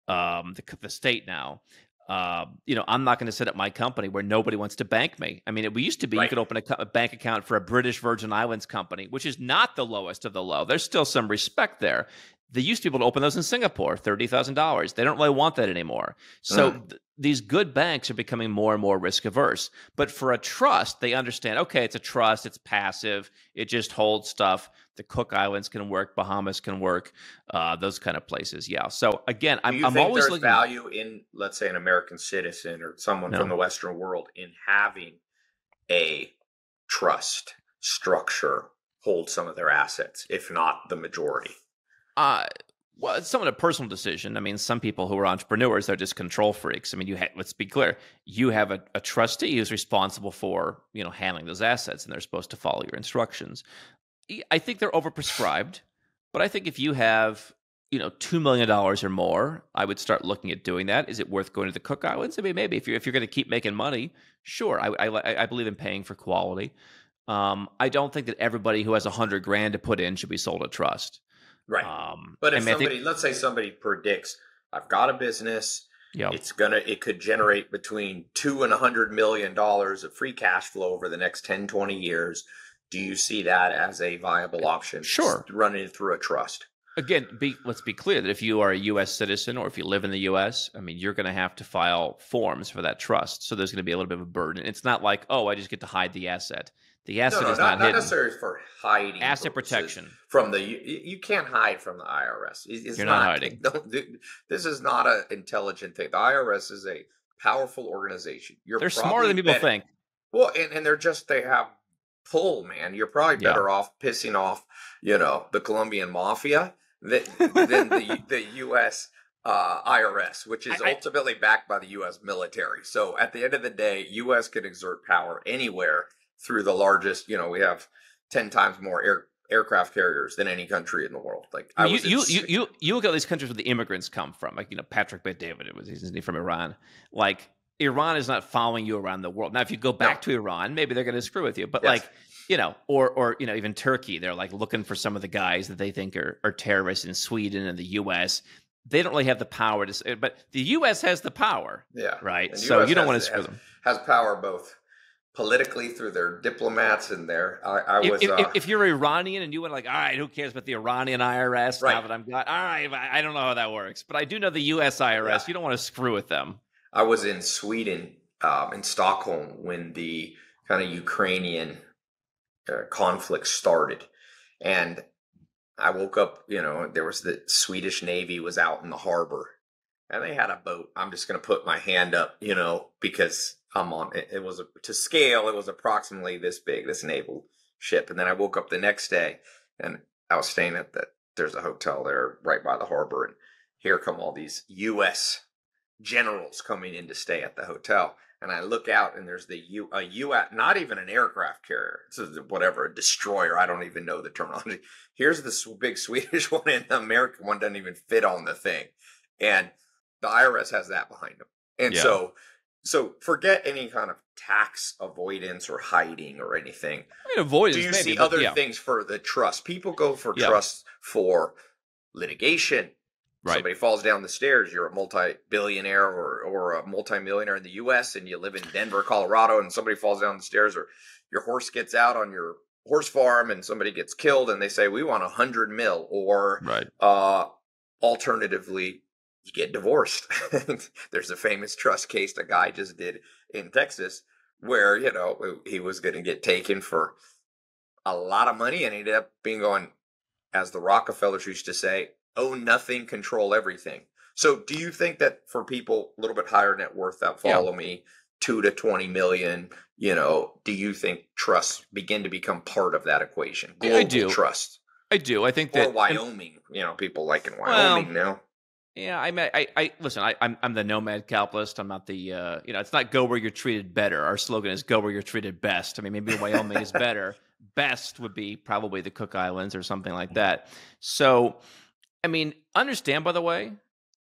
um, the, the state now, uh, you know, I'm not going to set up my company where nobody wants to bank me. I mean, it we used to be you could open a, co- a bank account for a British Virgin Islands company, which is not the lowest of the low. There's still some respect there. They used to be able to open those in Singapore, thirty thousand dollars. They don't really want that anymore. So Mm. th- these good banks are becoming more and more risk averse. But for a trust, they understand. Okay, it's a trust. It's passive. It just holds stuff. The Cook Islands can work. Bahamas can work. Uh, those kind of places. Yeah. So again, I'm, I'm always there's looking. value in, let's say, an American citizen or someone No. from the Western world in having a trust structure hold some of their assets, if not the majority? Uh, well, it's somewhat a personal decision. I mean, some people who are entrepreneurs, they're just control freaks. I mean, you ha- let's be clear. You have a, a trustee who's responsible for you know handling those assets, and they're supposed to follow your instructions. I think they're overprescribed, but I think if you have you know two million dollars or more, I would start looking at doing that. Is it worth going to the Cook Islands? I mean, maybe if you're if you're going to keep making money, sure. I, I I believe in paying for quality. Um, I don't think that everybody who has a hundred grand to put in should be sold a trust. Right. Um, but I if mean, I think- somebody, let's say somebody predicts, I've got a business, yeah. it's gonna, it could generate between two and a hundred million dollars of free cash flow over the next 10, 20 years. Do you see that as a viable option? Sure. Running it through a trust. again, be, let's be clear that if you are a U.S. citizen or if you live in the U.S., I mean, you're going to have to file forms for that trust. So there's going to be a little bit of a burden. It's not like, oh, I just get to hide the asset. The asset no, no, is not, not, necessarily for hiding. Asset protection. from the you, you can't hide from the IRS. It- It's You're not not hiding. *laughs* This is not an intelligent thing. The IRS is a powerful organization. You're They're smarter than people bet- think. Well, and, and they're just they have pull, man. You're probably Yeah. better off pissing off, you know, the Colombian mafia than, than the *laughs* the U.S. Uh, IRS, which is I- I- ultimately backed by the U.S. military. So at the end of the day, U.S. can exert power anywhere through the largest. You know, we have ten times more air aircraft carriers than any country in the world. Like I you, was, you, you, you, you look at these countries where the immigrants come from, like, you know, Patrick Bet David, was isn't he from Iran? Like, Iran is not following you around the world. Now, if you go back to Iran, maybe they're going to screw with you. But, Yes. like, you know, or or you know, even Turkey, they're like looking for some of the guys that they think are, are terrorists in Sweden and the U.S. They don't really have the power to, but the U.S. has the power. Yeah, right. So you don't want to screw has, them. Has power both politically through their diplomats and their. I, I was. If, uh, if, you're Iranian and you want like, all right, who cares about the Iranian IRS right. now that I'm got? All right, I don't know how that works, but I do know the U.S. IRS. Yeah. You don't want to screw with them. I was in Sweden, um, in Stockholm, when the kind of Ukrainian uh, conflict started, and I woke up. You know, there was the Swedish Navy was out in the harbor, and they had a boat. I'm just going to put my hand up, you know, because I'm on. It, it was a, to scale. It was approximately this big, this naval ship, and then I woke up the next day, and I was staying at that. There's a hotel there right by the harbor, and here come all these U.S. generals coming in to stay at the hotel and I look out and there's the U a U not even an aircraft carrier. It's a, whatever a destroyer. I don't even know the terminology. Here's this *laughs* big Swedish *laughs* one and the American one doesn't even fit on the thing, and the IRS has that behind them. And yeah. so, so forget any kind of tax avoidance or hiding or anything. I mean, avoidance. Do you maybe, see other yeah. things for the trust? People go for yeah. trust for litigation, Right. Somebody falls down the stairs, you're a multi-billionaire or or a multi-millionaire in the U.S. and you live in Denver, Colorado, and somebody falls down the stairs, or your horse gets out on your horse farm and somebody gets killed, and they say we want a hundred mil, or right. Uh, alternatively, you get divorced. *laughs* There's a famous trust case a guy just did in Texas where you know he was going to get taken for a lot of money and ended up being going, as the Rockefellers used to say, own nothing, control everything. So, do you think that for people a little bit higher net worth that follow yeah. me, two to 20 million, you know, do you think trusts begin to become part of that equation? Global I do. Trust. I do. I think that. Or Wyoming, and, you know, people like in Wyoming well, now. Yeah, I mean, I, I listen. I, I'm, I'm the nomad capitalist. I'm not the, uh, you know, it's not go where you're treated better. Our slogan is go where you're treated best. I mean, maybe Wyoming is better. *laughs* Best would be probably the Cook Islands or something like that. So, I mean, understand by the way,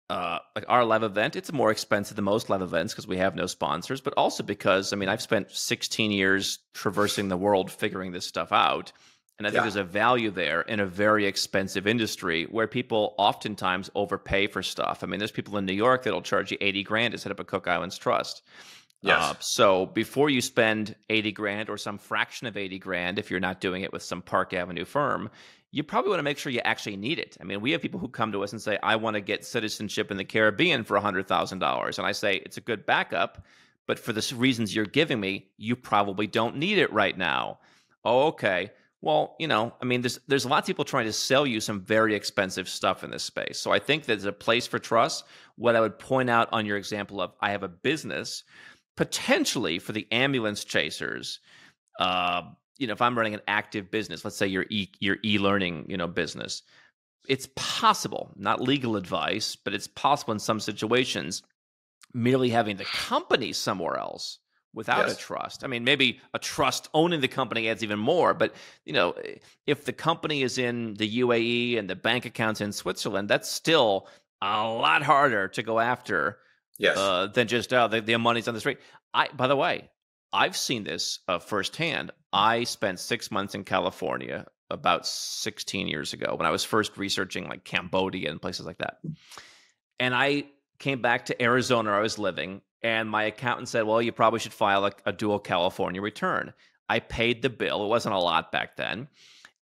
uh, like our live event, it's more expensive than most live events because we have no sponsors, but also because I mean, I've spent 16 years traversing the world figuring this stuff out. And I think yeah. there's a value there in a very expensive industry where people oftentimes overpay for stuff. I mean, there's people in New York that'll charge you 80 grand to set up a Cook Islands Trust. Yes. Uh, so before you spend 80 grand or some fraction of 80 grand, if you're not doing it with some Park Avenue firm, you probably want to make sure you actually need it. I mean, we have people who come to us and say, I want to get citizenship in the Caribbean for $100,000. And I say, it's a good backup, but for the reasons you're giving me, you probably don't need it right now. Oh, okay. Well, you know, I mean, there's there's a lot of people trying to sell you some very expensive stuff in this space. So I think there's a place for trust. What I would point out on your example of I have a business, potentially for the ambulance chasers, uh, you know, if I'm running an active business, let's say your e your e-learning, you know, business, it's possible, not legal advice, but it's possible in some situations, merely having the company somewhere else without yes. a trust. I mean, maybe a trust owning the company adds even more, but you know, if the company is in the UAE and the bank accounts in Switzerland, that's still a lot harder to go after yes. uh, than just oh, the, the money's on the street. I, by the way, I've seen this uh, firsthand. I spent six months in California about 16 years ago when I was first researching like Cambodia and places like that. And I came back to Arizona where I was living, and my accountant said, Well, you probably should file a, a dual California return. I paid the bill. It wasn't a lot back then.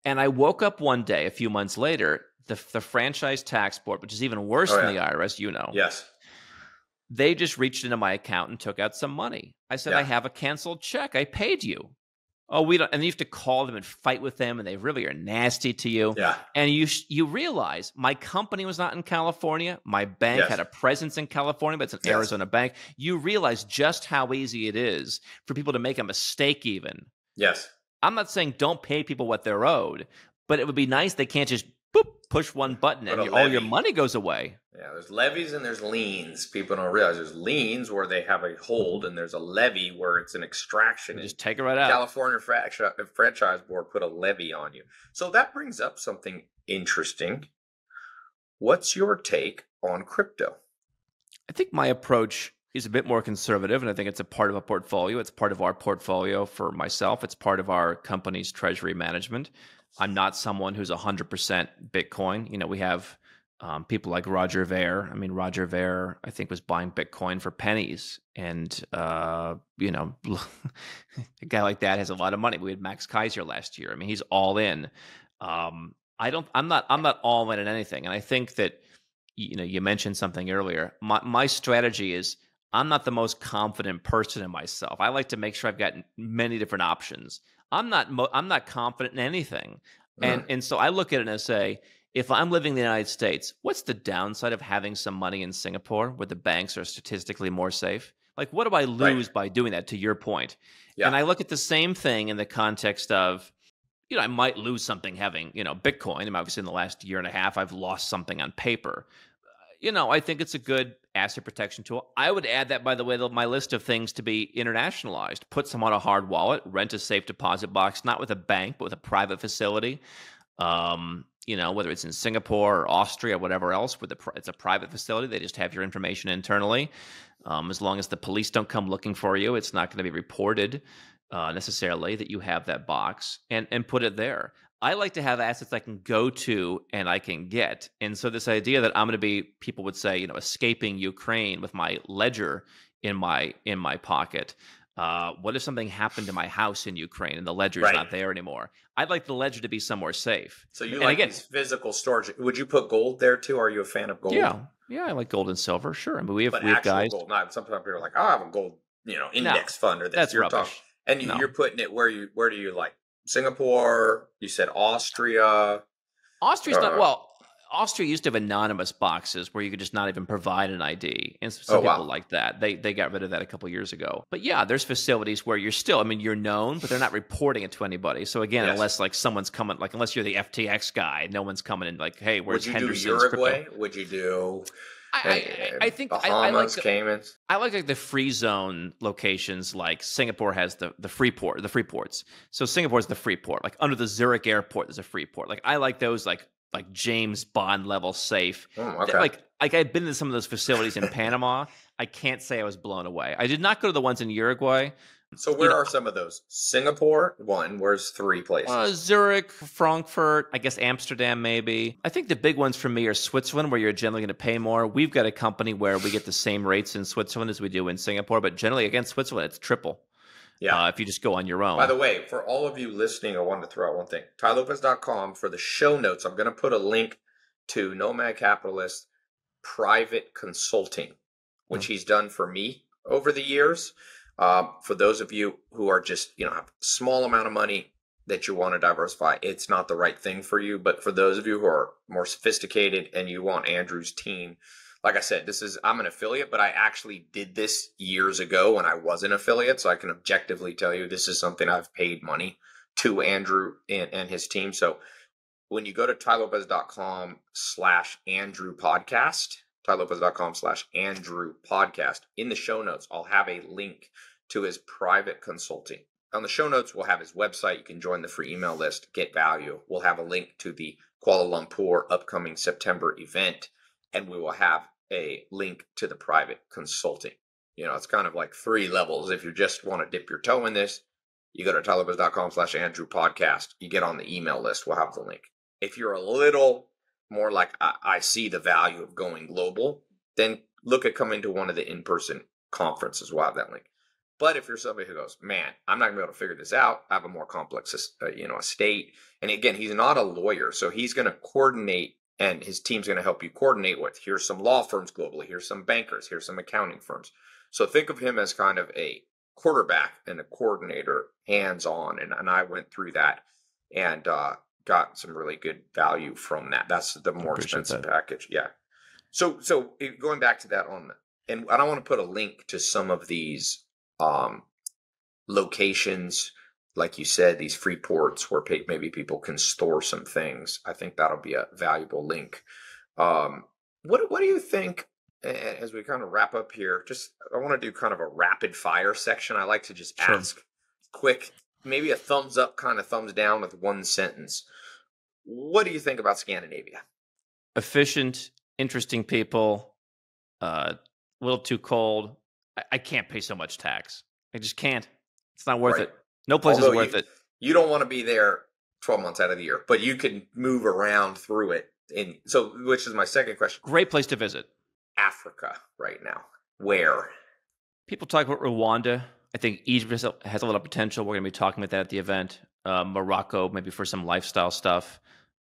And I woke up one day, a few months later, the, the franchise tax board, which is even worse oh, than yeah. the IRS, you know. Yes they just reached into my account and took out some money. I said, yeah. I have a canceled check. I paid you. Oh, we don't, and you have to call them and fight with them, and they really are nasty to you. Yeah. And you you realize my company was not in California. My bank yes. had a presence in California, but it's an yes. Arizona bank. You realize just how easy it is for people to make a mistake. Even yes, I'm not saying don't pay people what they're owed, but it would be nice they can't just boop, push one button and all your money goes away. Yeah, there's levies and there's liens. People don't realize there's liens where they have a hold, and there's a levy where it's an extraction. You just take it right out. California uh, Franchise Board put a levy on you. So that brings up something interesting. What's your take on crypto? I think my approach is a bit more conservative, and I think it's a part of a portfolio. It's part of our portfolio for myself. It's part of our company's treasury management. I'm not someone who's 100% Bitcoin. You know, we have um, people like Roger Ver. I mean, Roger Ver, I think, was buying Bitcoin for pennies. And, uh, you know, *laughs* a guy like that has a lot of money. We had Max Keiser last year. I mean, he's all in. Um, I don't, I'm not, I'm not all in in anything. And I think that, you know, you mentioned something earlier. My, my strategy is I'm not the most confident person in myself. I like to make sure I've got many different options. I'm not, mo- I'm not confident in anything. Uh-huh. And, and so I look at it and I say, if I'm living in the United States, what's the downside of having some money in Singapore where the banks are statistically more safe? Like, what do I lose right. by doing that, to your point? Yeah. And I look at the same thing in the context of, you know, I might lose something having, you know, Bitcoin. I mean, obviously, in the last year and a half, I've lost something on paper. You know, I think it's a good asset protection tool. I would add that, by the way, to my list of things to be internationalized. Put some on a hard wallet, rent a safe deposit box, not with a bank, but with a private facility. Um, you know, whether it's in Singapore or Austria or whatever else, where the, it's a private facility, they just have your information internally. Um, as long as the police don't come looking for you, it's not going to be reported uh, necessarily that you have that box and, and put it there. I like to have assets I can go to and I can get. And so this idea that I'm going to be, people would say, you know, escaping Ukraine with my ledger in my in my pocket. Uh, what if something happened to my house in Ukraine and the ledger's right. not there anymore? I'd like the ledger to be somewhere safe. So you and like again, physical storage? Would you put gold there too? Are you a fan of gold? Yeah, yeah, I like gold and silver. Sure, I mean we have but we have guys. Gold, not sometimes people are like, oh, I have a gold, you know, index no, fund or this. That's you're rubbish. Talking, and you, no. you're putting it where you where do you like Singapore? You said Austria. Austria's uh, not well. Austria used to have anonymous boxes where you could just not even provide an ID, and some oh, people wow. like that. They they got rid of that a couple years ago. But yeah, there's facilities where you're still. I mean, you're known, but they're not reporting it to anybody. So again, yes. unless like someone's coming, like unless you're the FTX guy, no one's coming in like, hey, where's Would you Henderson's do Uruguay? Crypto? Would you do? I, I, I, think Bahamas, I, I like the, Caymans. I like like the free zone locations. Like Singapore has the the free port, the free ports. So Singapore's the free port. Like under the Zurich airport, there's a free port. Like I like those like like James Bond level safe. Oh, okay. Like like I've been to some of those facilities in *laughs* Panama. I can't say I was blown away. I did not go to the ones in Uruguay. So where you know, are some of those? Singapore, one. Where's three places? Uh, Zurich, Frankfurt, I guess Amsterdam, maybe. I think the big ones for me are Switzerland, where you're generally going to pay more. We've got a company where we get the same rates in Switzerland as we do in Singapore, but generally against Switzerland, it's triple. Yeah. Uh, if you just go on your own. By the way, for all of you listening, I wanted to throw out one thing. TaiLopez.com for the show notes. I'm going to put a link to Nomad Capitalist private consulting, which mm-hmm. he's done for me over the years. Um, for those of you who are just, you know, have a small amount of money that you want to diversify, it's not the right thing for you. But for those of you who are more sophisticated and you want Andrew's team, like I said, this is I'm an affiliate, but I actually did this years ago when I was an affiliate, so I can objectively tell you this is something I've paid money to Andrew and, and his team. So when you go to tailopez.com slash Andrew podcast, tailopez.com slash Andrew podcast, in the show notes, I'll have a link to his private consulting. On the show notes, we'll have his website. You can join the free email list, get value. We'll have a link to the Kuala Lumpur upcoming September event and we will have a link to the private consulting. You know, it's kind of like three levels. If you just want to dip your toe in this, you go to tailopez.com slash Andrew podcast. You get on the email list. We'll have the link. If you're a little more like I, I see the value of going global, then look at coming to one of the in-person conferences. We'll have that link. But if you're somebody who goes, man, I'm not gonna be able to figure this out. I have a more complex, uh, you know, estate. And again, he's not a lawyer, so he's going to coordinate and his team's going to help you coordinate with. Here's some law firms globally. Here's some bankers. Here's some accounting firms. So think of him as kind of a quarterback and a coordinator, hands on. And, and I went through that and uh, got some really good value from that. That's the more expensive that. package. Yeah. So so going back to that on, and I don't want to put a link to some of these um, locations like you said, these free ports where maybe people can store some things. I think that'll be a valuable link. Um, what What do you think? As we kind of wrap up here, just I want to do kind of a rapid fire section. I like to just sure. ask quick, maybe a thumbs up, kind of thumbs down with one sentence. What do you think about Scandinavia? Efficient, interesting people. Uh, a little too cold. I, I can't pay so much tax. I just can't. It's not worth Right. it. No place Although is worth you- it. You don't want to be there 12 months out of the year, but you can move around through it. And so, which is my second question Great place to visit. Africa right now. Where? People talk about Rwanda. I think Egypt has a, has a lot of potential. We're going to be talking about that at the event. Uh, Morocco, maybe for some lifestyle stuff.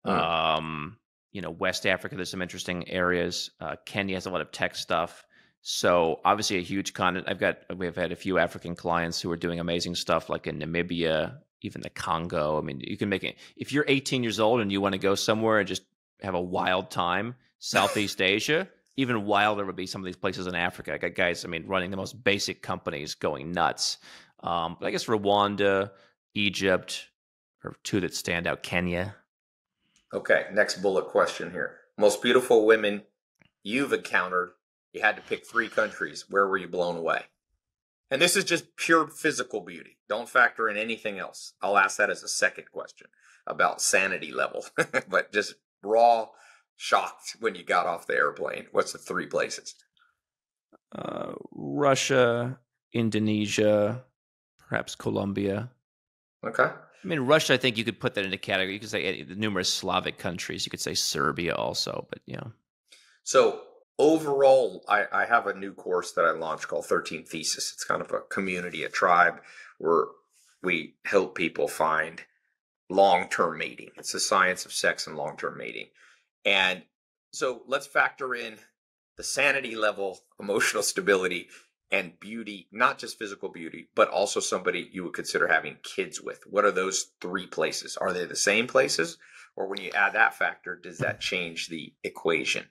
Hmm. Um, you know, West Africa, there's some interesting areas. Uh, Kenya has a lot of tech stuff. So obviously a huge continent. I've got we've had a few African clients who are doing amazing stuff, like in Namibia, even the Congo. I mean, you can make it. If you're 18 years old and you want to go somewhere and just have a wild time, *laughs* Southeast Asia, even wilder would be some of these places in Africa. I got guys, I mean, running the most basic companies going nuts. Um, but I guess Rwanda, Egypt are two that stand out. Kenya. Okay, next bullet question here. Most beautiful women you've encountered. You had to pick three countries. Where were you blown away? And this is just pure physical beauty. Don't factor in anything else. I'll ask that as a second question about sanity level, *laughs* but just raw shocked when you got off the airplane. What's the three places? Uh, Russia, Indonesia, perhaps Colombia. Okay. I mean, Russia. I think you could put that into category. You could say the numerous Slavic countries. You could say Serbia also, but you know, So overall, I, I have a new course that I launched called 13 Thesis. It's kind of a community, a tribe where we help people find long-term mating. It's the science of sex and long-term mating. And so let's factor in the sanity level, emotional *laughs* stability, and beauty, not just physical beauty, but also somebody you would consider having kids with. What are those three places? Are they the same places? Or when you add that factor, does that change the equation?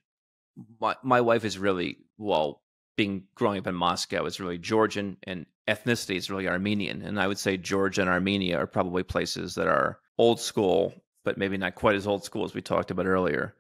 My my wife is really well being growing up in Moscow is really Georgian and ethnicity is really Armenian and I would say Georgia and Armenia are probably places that are old school but maybe not quite as old school as we talked about earlier.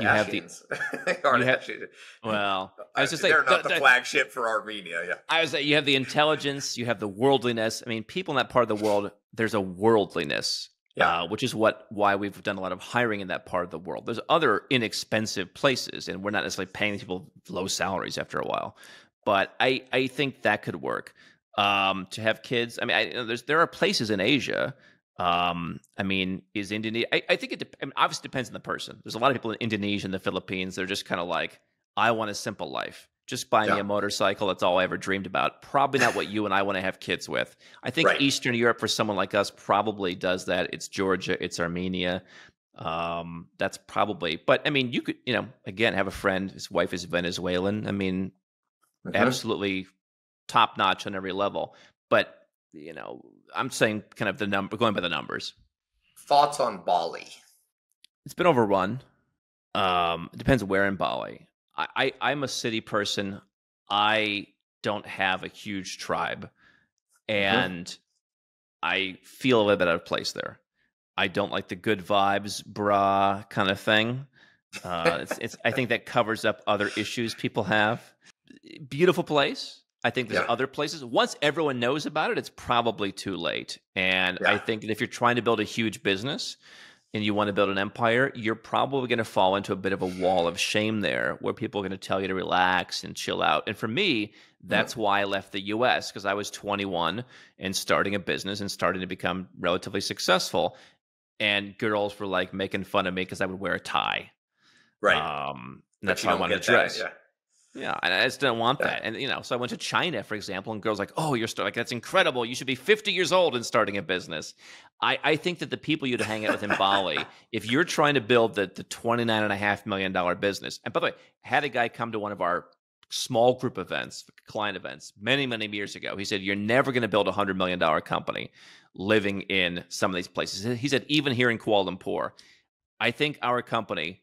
You have the- Kardashians. *laughs* Kardashians. Well, I was just they're saying not the- the the- flagship for Armenia. Yeah. I was that you have the intelligence, you have the worldliness. I mean, people in that part of the world, there's a worldliness, Yeah. uh, which is what why we've done a lot of hiring in that part of the world. There's other inexpensive places, and we're not necessarily paying people low salaries after a while. But I I think that could work um, to have kids. I mean, I, there's there are places in Asia. Um, I mean, is Indonesia? I, I think it dep- I mean, obviously depends on the person. There's a lot of people in Indonesia and the Philippines. They're just kind of like, I want a simple life. Just buy me a motorcycle. That's all I ever dreamed about. Probably not what you and I want to have kids with. I think Right. Eastern Europe for someone like us probably does that. It's Georgia, it's Armenia. Um, that's probably, but I mean, you could, you know, again, have a friend, his wife is Venezuelan. I mean, Mhm. absolutely top notch on every level. But, you know, I'm saying kind of the number, going by the numbers. Thoughts on Bali? It's been overrun. Um, it depends where in Bali. I, I I'm a city person. I don't have a huge tribe, and I feel a little bit out of place there. I don't like the good vibes, brah, kind of thing. Uh, it's, it's I think that covers up other issues people have. Beautiful place. I think there's Yeah. other places. Once everyone knows about it, it's probably too late. And I think that if you're trying to build a huge business and you want to build an empire, you're probably going to fall into a bit of a wall of shame there where people are going to tell you to relax and chill out. And for me, that's why I left the US because I was 21 and starting a business and starting to become relatively successful. And girls were like making fun of me because I would wear a tie. Right. Um, that's how I wanted to that, dress. yeah. Yeah, and I just didn't want that. And you know, so I went to China, for example, and girls like, "Oh, you're start- like that's incredible. You should be 50 years old and starting a business." I, I think that the people you'd hang out with in *laughs* Bali, if you're trying to build the the 29 and a half million dollar business, and by the way, had a guy come to one of our small group events, client events, many many years ago. He said, "You're never going to build a hundred million dollar company living in some of these places." He said, even here in Kuala Lumpur, I think our company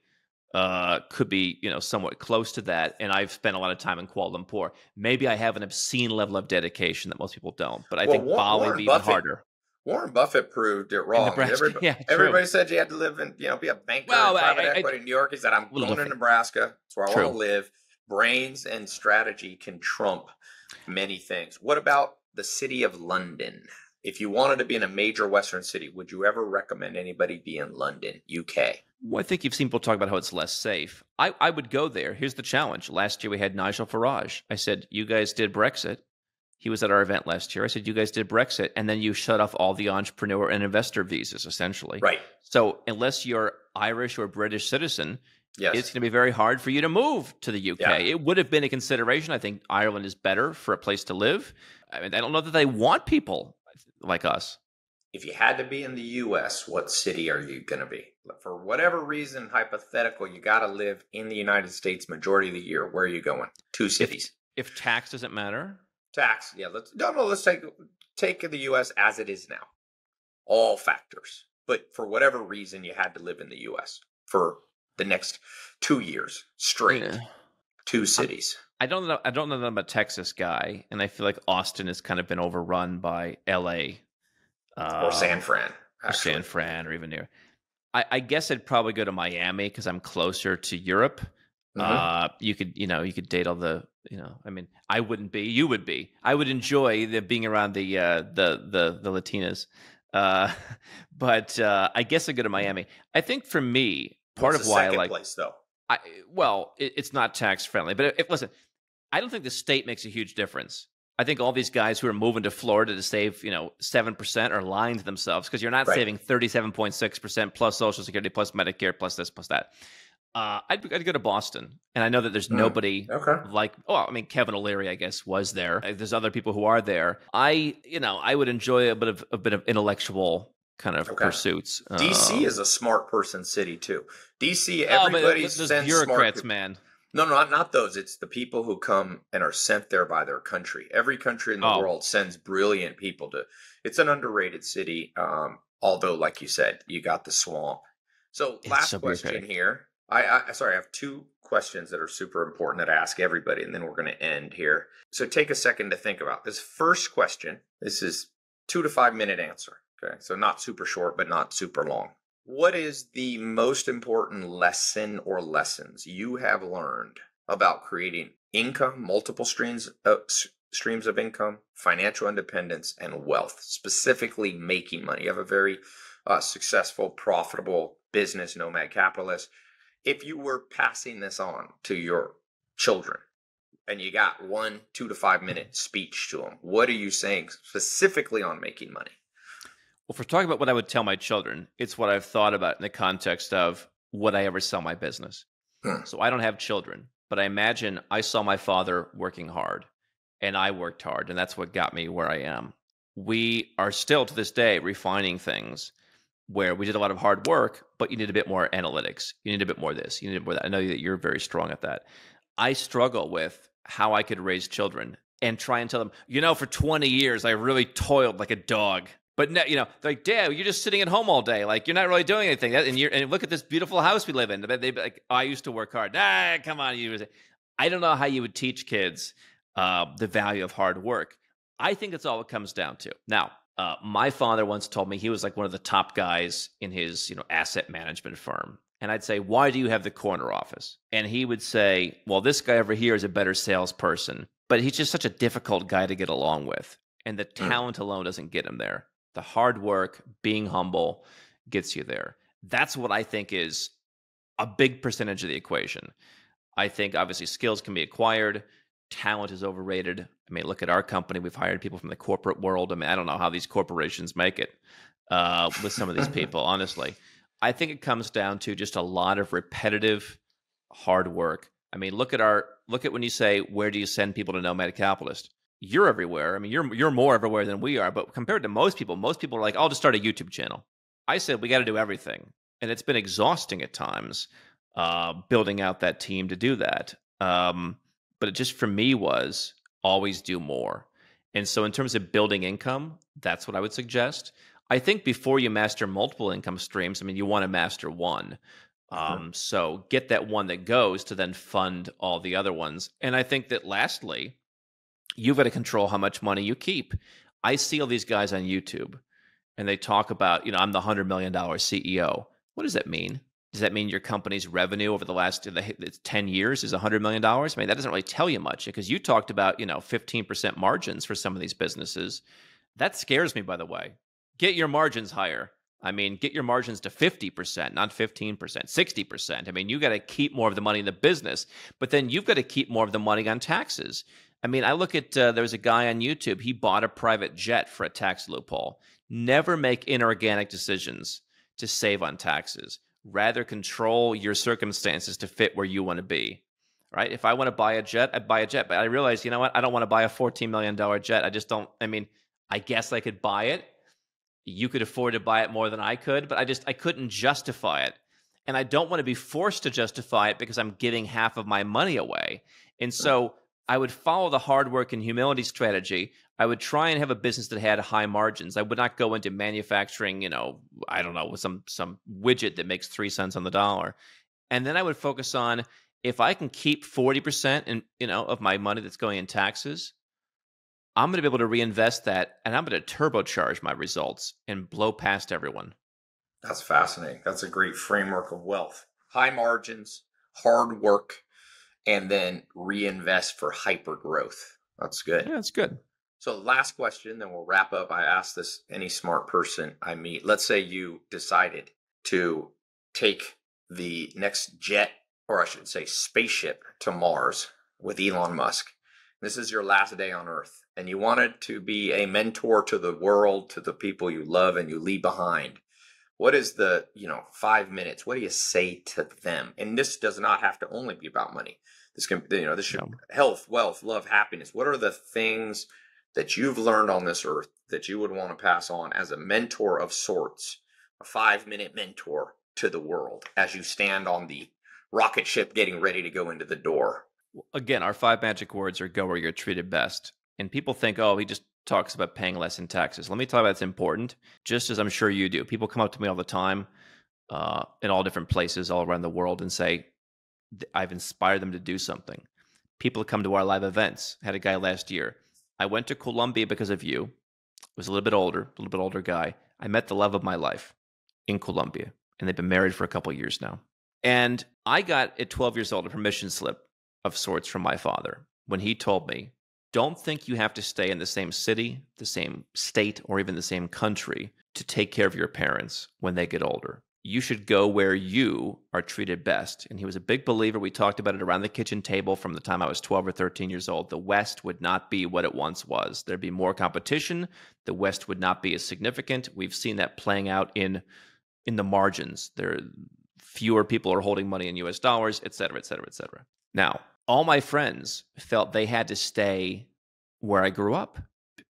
uh, could be, you know, somewhat close to that. And I've spent a lot of time in Kuala Lumpur. Maybe I have an obscene level of dedication that most people don't, but I Well, think Wa- Bali would Warren be even harder. Warren Buffett proved it wrong. Everybody, *laughs* yeah, everybody said you had to live in, you know, be a banker, Well, I- private I- I- equity in New York. He said, "I'm going to. Nebraska. That's where I True. want to live." Brains and strategy can trump many things. What about the city of London? if you wanted to be in a major Western city, would you ever recommend anybody be in London, UK? Well, I think you've seen people talk about how it's less safe. I, I would go there. Here's the challenge. Last year we had Nigel Farage. I said, You guys did Brexit. He was at our event last year. I said, You guys did Brexit. And then you shut off all the entrepreneur and investor visas, essentially. Right. So unless you're Irish or British citizen, Yes. it's going to be very hard for you to move to the UK. Yeah. It would have been a consideration. I think Ireland is better for a place to live. I mean, I don't know that they want people like us. if you had to be in the US, what city are you going to be? For whatever reason, hypothetical, you got to live in the United States majority of the year. Where are you going? Two cities. If tax doesn't matter, Tax. Yeah, let's no, no, let's take take the US as it is now. All factors. But for whatever reason you had to live in the US for the next 2 years straight. Yeah. Two cities. I don't know. I don't know that I'm a Texas guy, and I feel like Austin has kind of been overrun by L.A. or um, San Fran. or actually. San Fran, or even near. I, I guess I'd probably go to Miami because I'm closer to Europe. Mhm. Uh, you could, you know, you could date all the, you know, I mean, I wouldn't be, you would be. I would enjoy the being around the, uh, the, the, the Latinas. Uh, *laughs* but uh, I guess I go to Miami. I think for me, part What's of why I like, place though. I, well, it, it's not tax friendly. But if, listen, I don't think the state makes a huge difference. I think all these guys who are moving to Florida to save, you know, seven percent are lying to themselves because you're not Right. saving thirty-seven point six percent plus Social Security plus Medicare plus this plus that. Uh, I'd, I'd go to Boston, and I know that there's Mm. nobody Okay. like oh, i mean kevin o'leary i guess was there Uh, there's other people who are there i you know i would enjoy a bit of a bit of intellectual kind of Okay. pursuits DC Um, is a smart person city too. DC, oh, but everybody those sends smart bureaucrats people. man No, no, not, those. It's the people who come and are sent there by their country. Every country in the Oh. world sends brilliant people to. It's an underrated city. Um, although, like you said, you got the swamp. So, It's last question here. I, I sorry, I have two questions that are super important that I ask everybody, and then we're going to end here. So, take a second to think about this first question. This is two to five minute answer. Okay, so not super short, but not super long. What is the most important lesson or lessons you have learned about creating income, multiple streams of, streams of income, financial independence, and wealth? Specifically, making money. You have a very uh, successful, profitable business, nomad capitalist. If you were passing this on to your children, and you got one two to five minute speech to them, what are you saying specifically on making money? Well for talking about what i would tell my children it's what i've thought about in the context of would i ever sell my business Hmm. so i don't have children but i imagine i saw my father working hard and i worked hard and that's what got me where i am we are still to this day refining things where we did a lot of hard work, but you need a bit more analytics. You need a bit more this. You need a bit more that. I know that you're very strong at that. I struggle with how I could raise children and try and tell them, you know, for 20 years, I really toiled like a dog. But no, you know, like, Dad, you're just sitting at home all day. Like you're not really doing anything. And you're and look at this beautiful house we live in. They be like, oh, I used to work hard. Ah, come on, you. I don't know how you would teach kids uh, the value of hard work. I think that's all it comes down to. Now, uh, my father once told me he was like one of the top guys in his, you know, asset management firm. And I'd say, "Why do you have the corner office?" And he would say, "Well, this guy over here is a better salesperson, but he's just such a difficult guy to get along with, and the talent alone doesn't get him there. The hard work, being humble, gets you there. That's what I think is a big percentage of the equation. I think obviously skills can be acquired. Talent is overrated. I mean, look at our company. We've hired people from the corporate world. I mean, I don't know how these corporations make it uh, with some of these *laughs* people, honestly. I think it comes down to just a lot of repetitive hard work. I mean, look at our look at when you say where do you send people to Nomad Capitalist? You're everywhere. I mean, you're you're more everywhere than we are. But compared to most people, most people are like, I'll just start a YouTube channel. I said we got to do everything, and it's been exhausting at times uh, building out that team to do that. Um, but it just for me was always do more. And so, in terms of building income, that's what I would suggest. I think before you master multiple income streams, I mean, you want to master one. Um, So get that one that goes to then fund all the other ones. And I think that lastly, you've got to control how much money you keep. I see all these guys on YouTube and they talk about, you know, I'm the $100 million CEO. What does that mean? Does that mean your company's revenue over the last 10 years is $100 million? I mean, that doesn't really tell you much because you talked about, you know, 15% margins for some of these businesses. That scares me, by the way. Get your margins higher. I mean, get your margins to 50%, not 15%, 60%. I mean, you got to keep more of the money in the business, but then you've got to keep more of the money on taxes. I mean, I look at uh, there was a guy on YouTube, he bought a private jet for a tax loophole. Never make inorganic decisions to save on taxes. Rather control your circumstances to fit where you want to be. Right? If I want to buy a jet, I buy a jet. But I realize, you know what? I don't want to buy a $14 million jet. I just don't. I mean, I guess I could buy it. You could afford to buy it more than I could, but I just I couldn't justify it. And I don't want to be forced to justify it because I'm giving half of my money away. And so I would follow the hard work and humility strategy. I would try and have a business that had high margins. I would not go into manufacturing, you know, I don't know, with some some widget that makes 3 cents on the dollar. And then I would focus on if I can keep 40% in, you know, of my money that's going in taxes, I'm going to be able to reinvest that and I'm going to turbocharge my results and blow past everyone. That's fascinating. That's a great framework of wealth. High margins, hard work, and then reinvest for hyper growth. That's good. Yeah, that's good. So, last question, then we'll wrap up. I ask this any smart person I meet. Let's say you decided to take the next jet, or I should say, spaceship to Mars with Elon Musk. This is your last day on Earth, and you wanted to be a mentor to the world, to the people you love and you leave behind. What is the, you know, five minutes? What do you say to them? And this does not have to only be about money. This can, you know, this should no. health, wealth, love, happiness. What are the things that you've learned on this earth that you would want to pass on as a mentor of sorts, a five minute mentor to the world as you stand on the rocket ship getting ready to go into the door? Again, our five magic words are go where you're treated best. And people think, oh, he just talks about paying less in taxes. Let me tell you that's important, just as I'm sure you do. People come up to me all the time uh, in all different places all around the world and say, I've inspired them to do something. People come to our live events. Had a guy last year. I went to Colombia because of you. Was a little bit older, a little bit older guy. I met the love of my life in Colombia, and they've been married for a couple years now. And I got at 12 years old a permission slip of sorts from my father when he told me, "Don't think you have to stay in the same city, the same state, or even the same country to take care of your parents when they get older you should go where you are treated best. And he was a big believer. We talked about it around the kitchen table from the time I was 12 or 13 years old. The West would not be what it once was. There'd be more competition. The West would not be as significant. We've seen that playing out in in the margins. There fewer people are holding money in US dollars, et cetera, et cetera, et cetera. Now, all my friends felt they had to stay where I grew up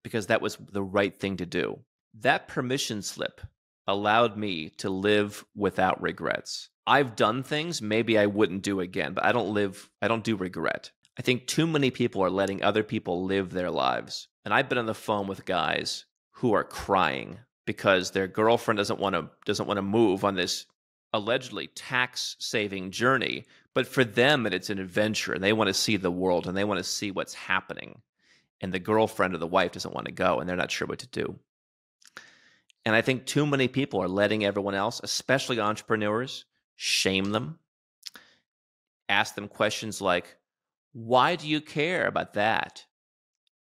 because that was the right thing to do. That permission slip allowed me to live without regrets. I've done things maybe I wouldn't do again, but I don't live, I don't do regret. I think too many people are letting other people live their lives. And I've been on the phone with guys who are crying because their girlfriend doesn't want to doesn't want to move on this allegedly tax saving journey, but for them it's an adventure and they want to see the world and they want to see what's happening. And the girlfriend or the wife doesn't want to go and they're not sure what to do. And I think too many people are letting everyone else, especially entrepreneurs, shame them, ask them questions like, why do you care about that?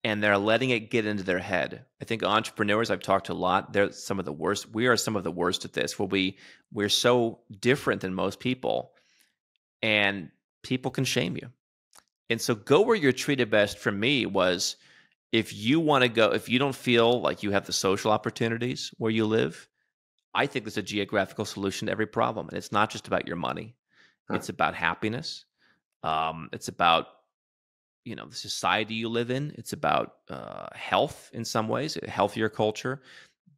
And they're letting it get into their head. I think entrepreneurs I've talked to a lot, they're some of the worst. We are some of the worst at this, where we we're so different than most people. And people can shame you. And so go where you're treated best for me was if you want to go, if you don't feel like you have the social opportunities where you live, I think there's a geographical solution to every problem. And it's not just about your money, huh. it's about happiness. Um, it's about you know the society you live in it's about uh, health in some ways a healthier culture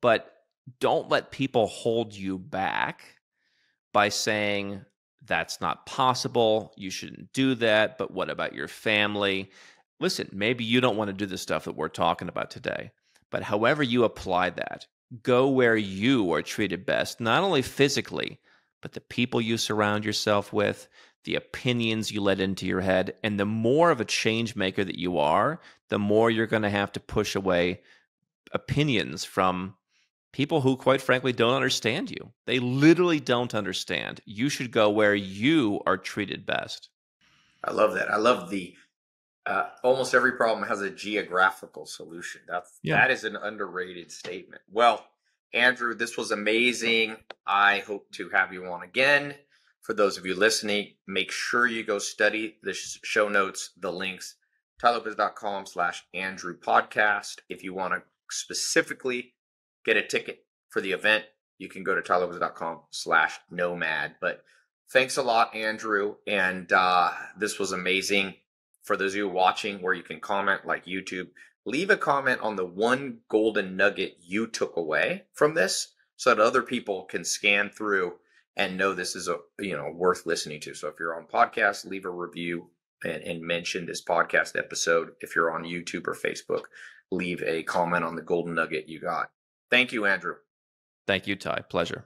but don't let people hold you back by saying that's not possible you shouldn't do that but what about your family listen, maybe you don't want to do the stuff that we're talking about today, but however you apply that, go where you are treated best, not only physically, but the people you surround yourself with, the opinions you let into your head. And the more of a change maker that you are, the more you're going to have to push away opinions from people who, quite frankly, don't understand you. They literally don't understand. You should go where you are treated best. I love that. I love the uh, almost every problem has a geographical solution. That's Yeah. that is an underrated statement. Well, Andrew, this was amazing. I hope to have you on again. For those of you listening, make sure you go study the sh- show notes, the links, tailopez.com slash Andrew podcast. If you want to specifically get a ticket for the event, you can go to tailopez.com slash nomad. But thanks a lot, Andrew. And uh, this was amazing. For those of you watching where you can comment like YouTube, leave a comment on the one golden nugget you took away from this so that other people can scan through and know this is a you know worth listening to. So if you're on podcast, leave a review and, and mention this podcast episode. If you're on YouTube or Facebook, leave a comment on the golden nugget you got. Thank you, Andrew. Thank you, Tai. Pleasure.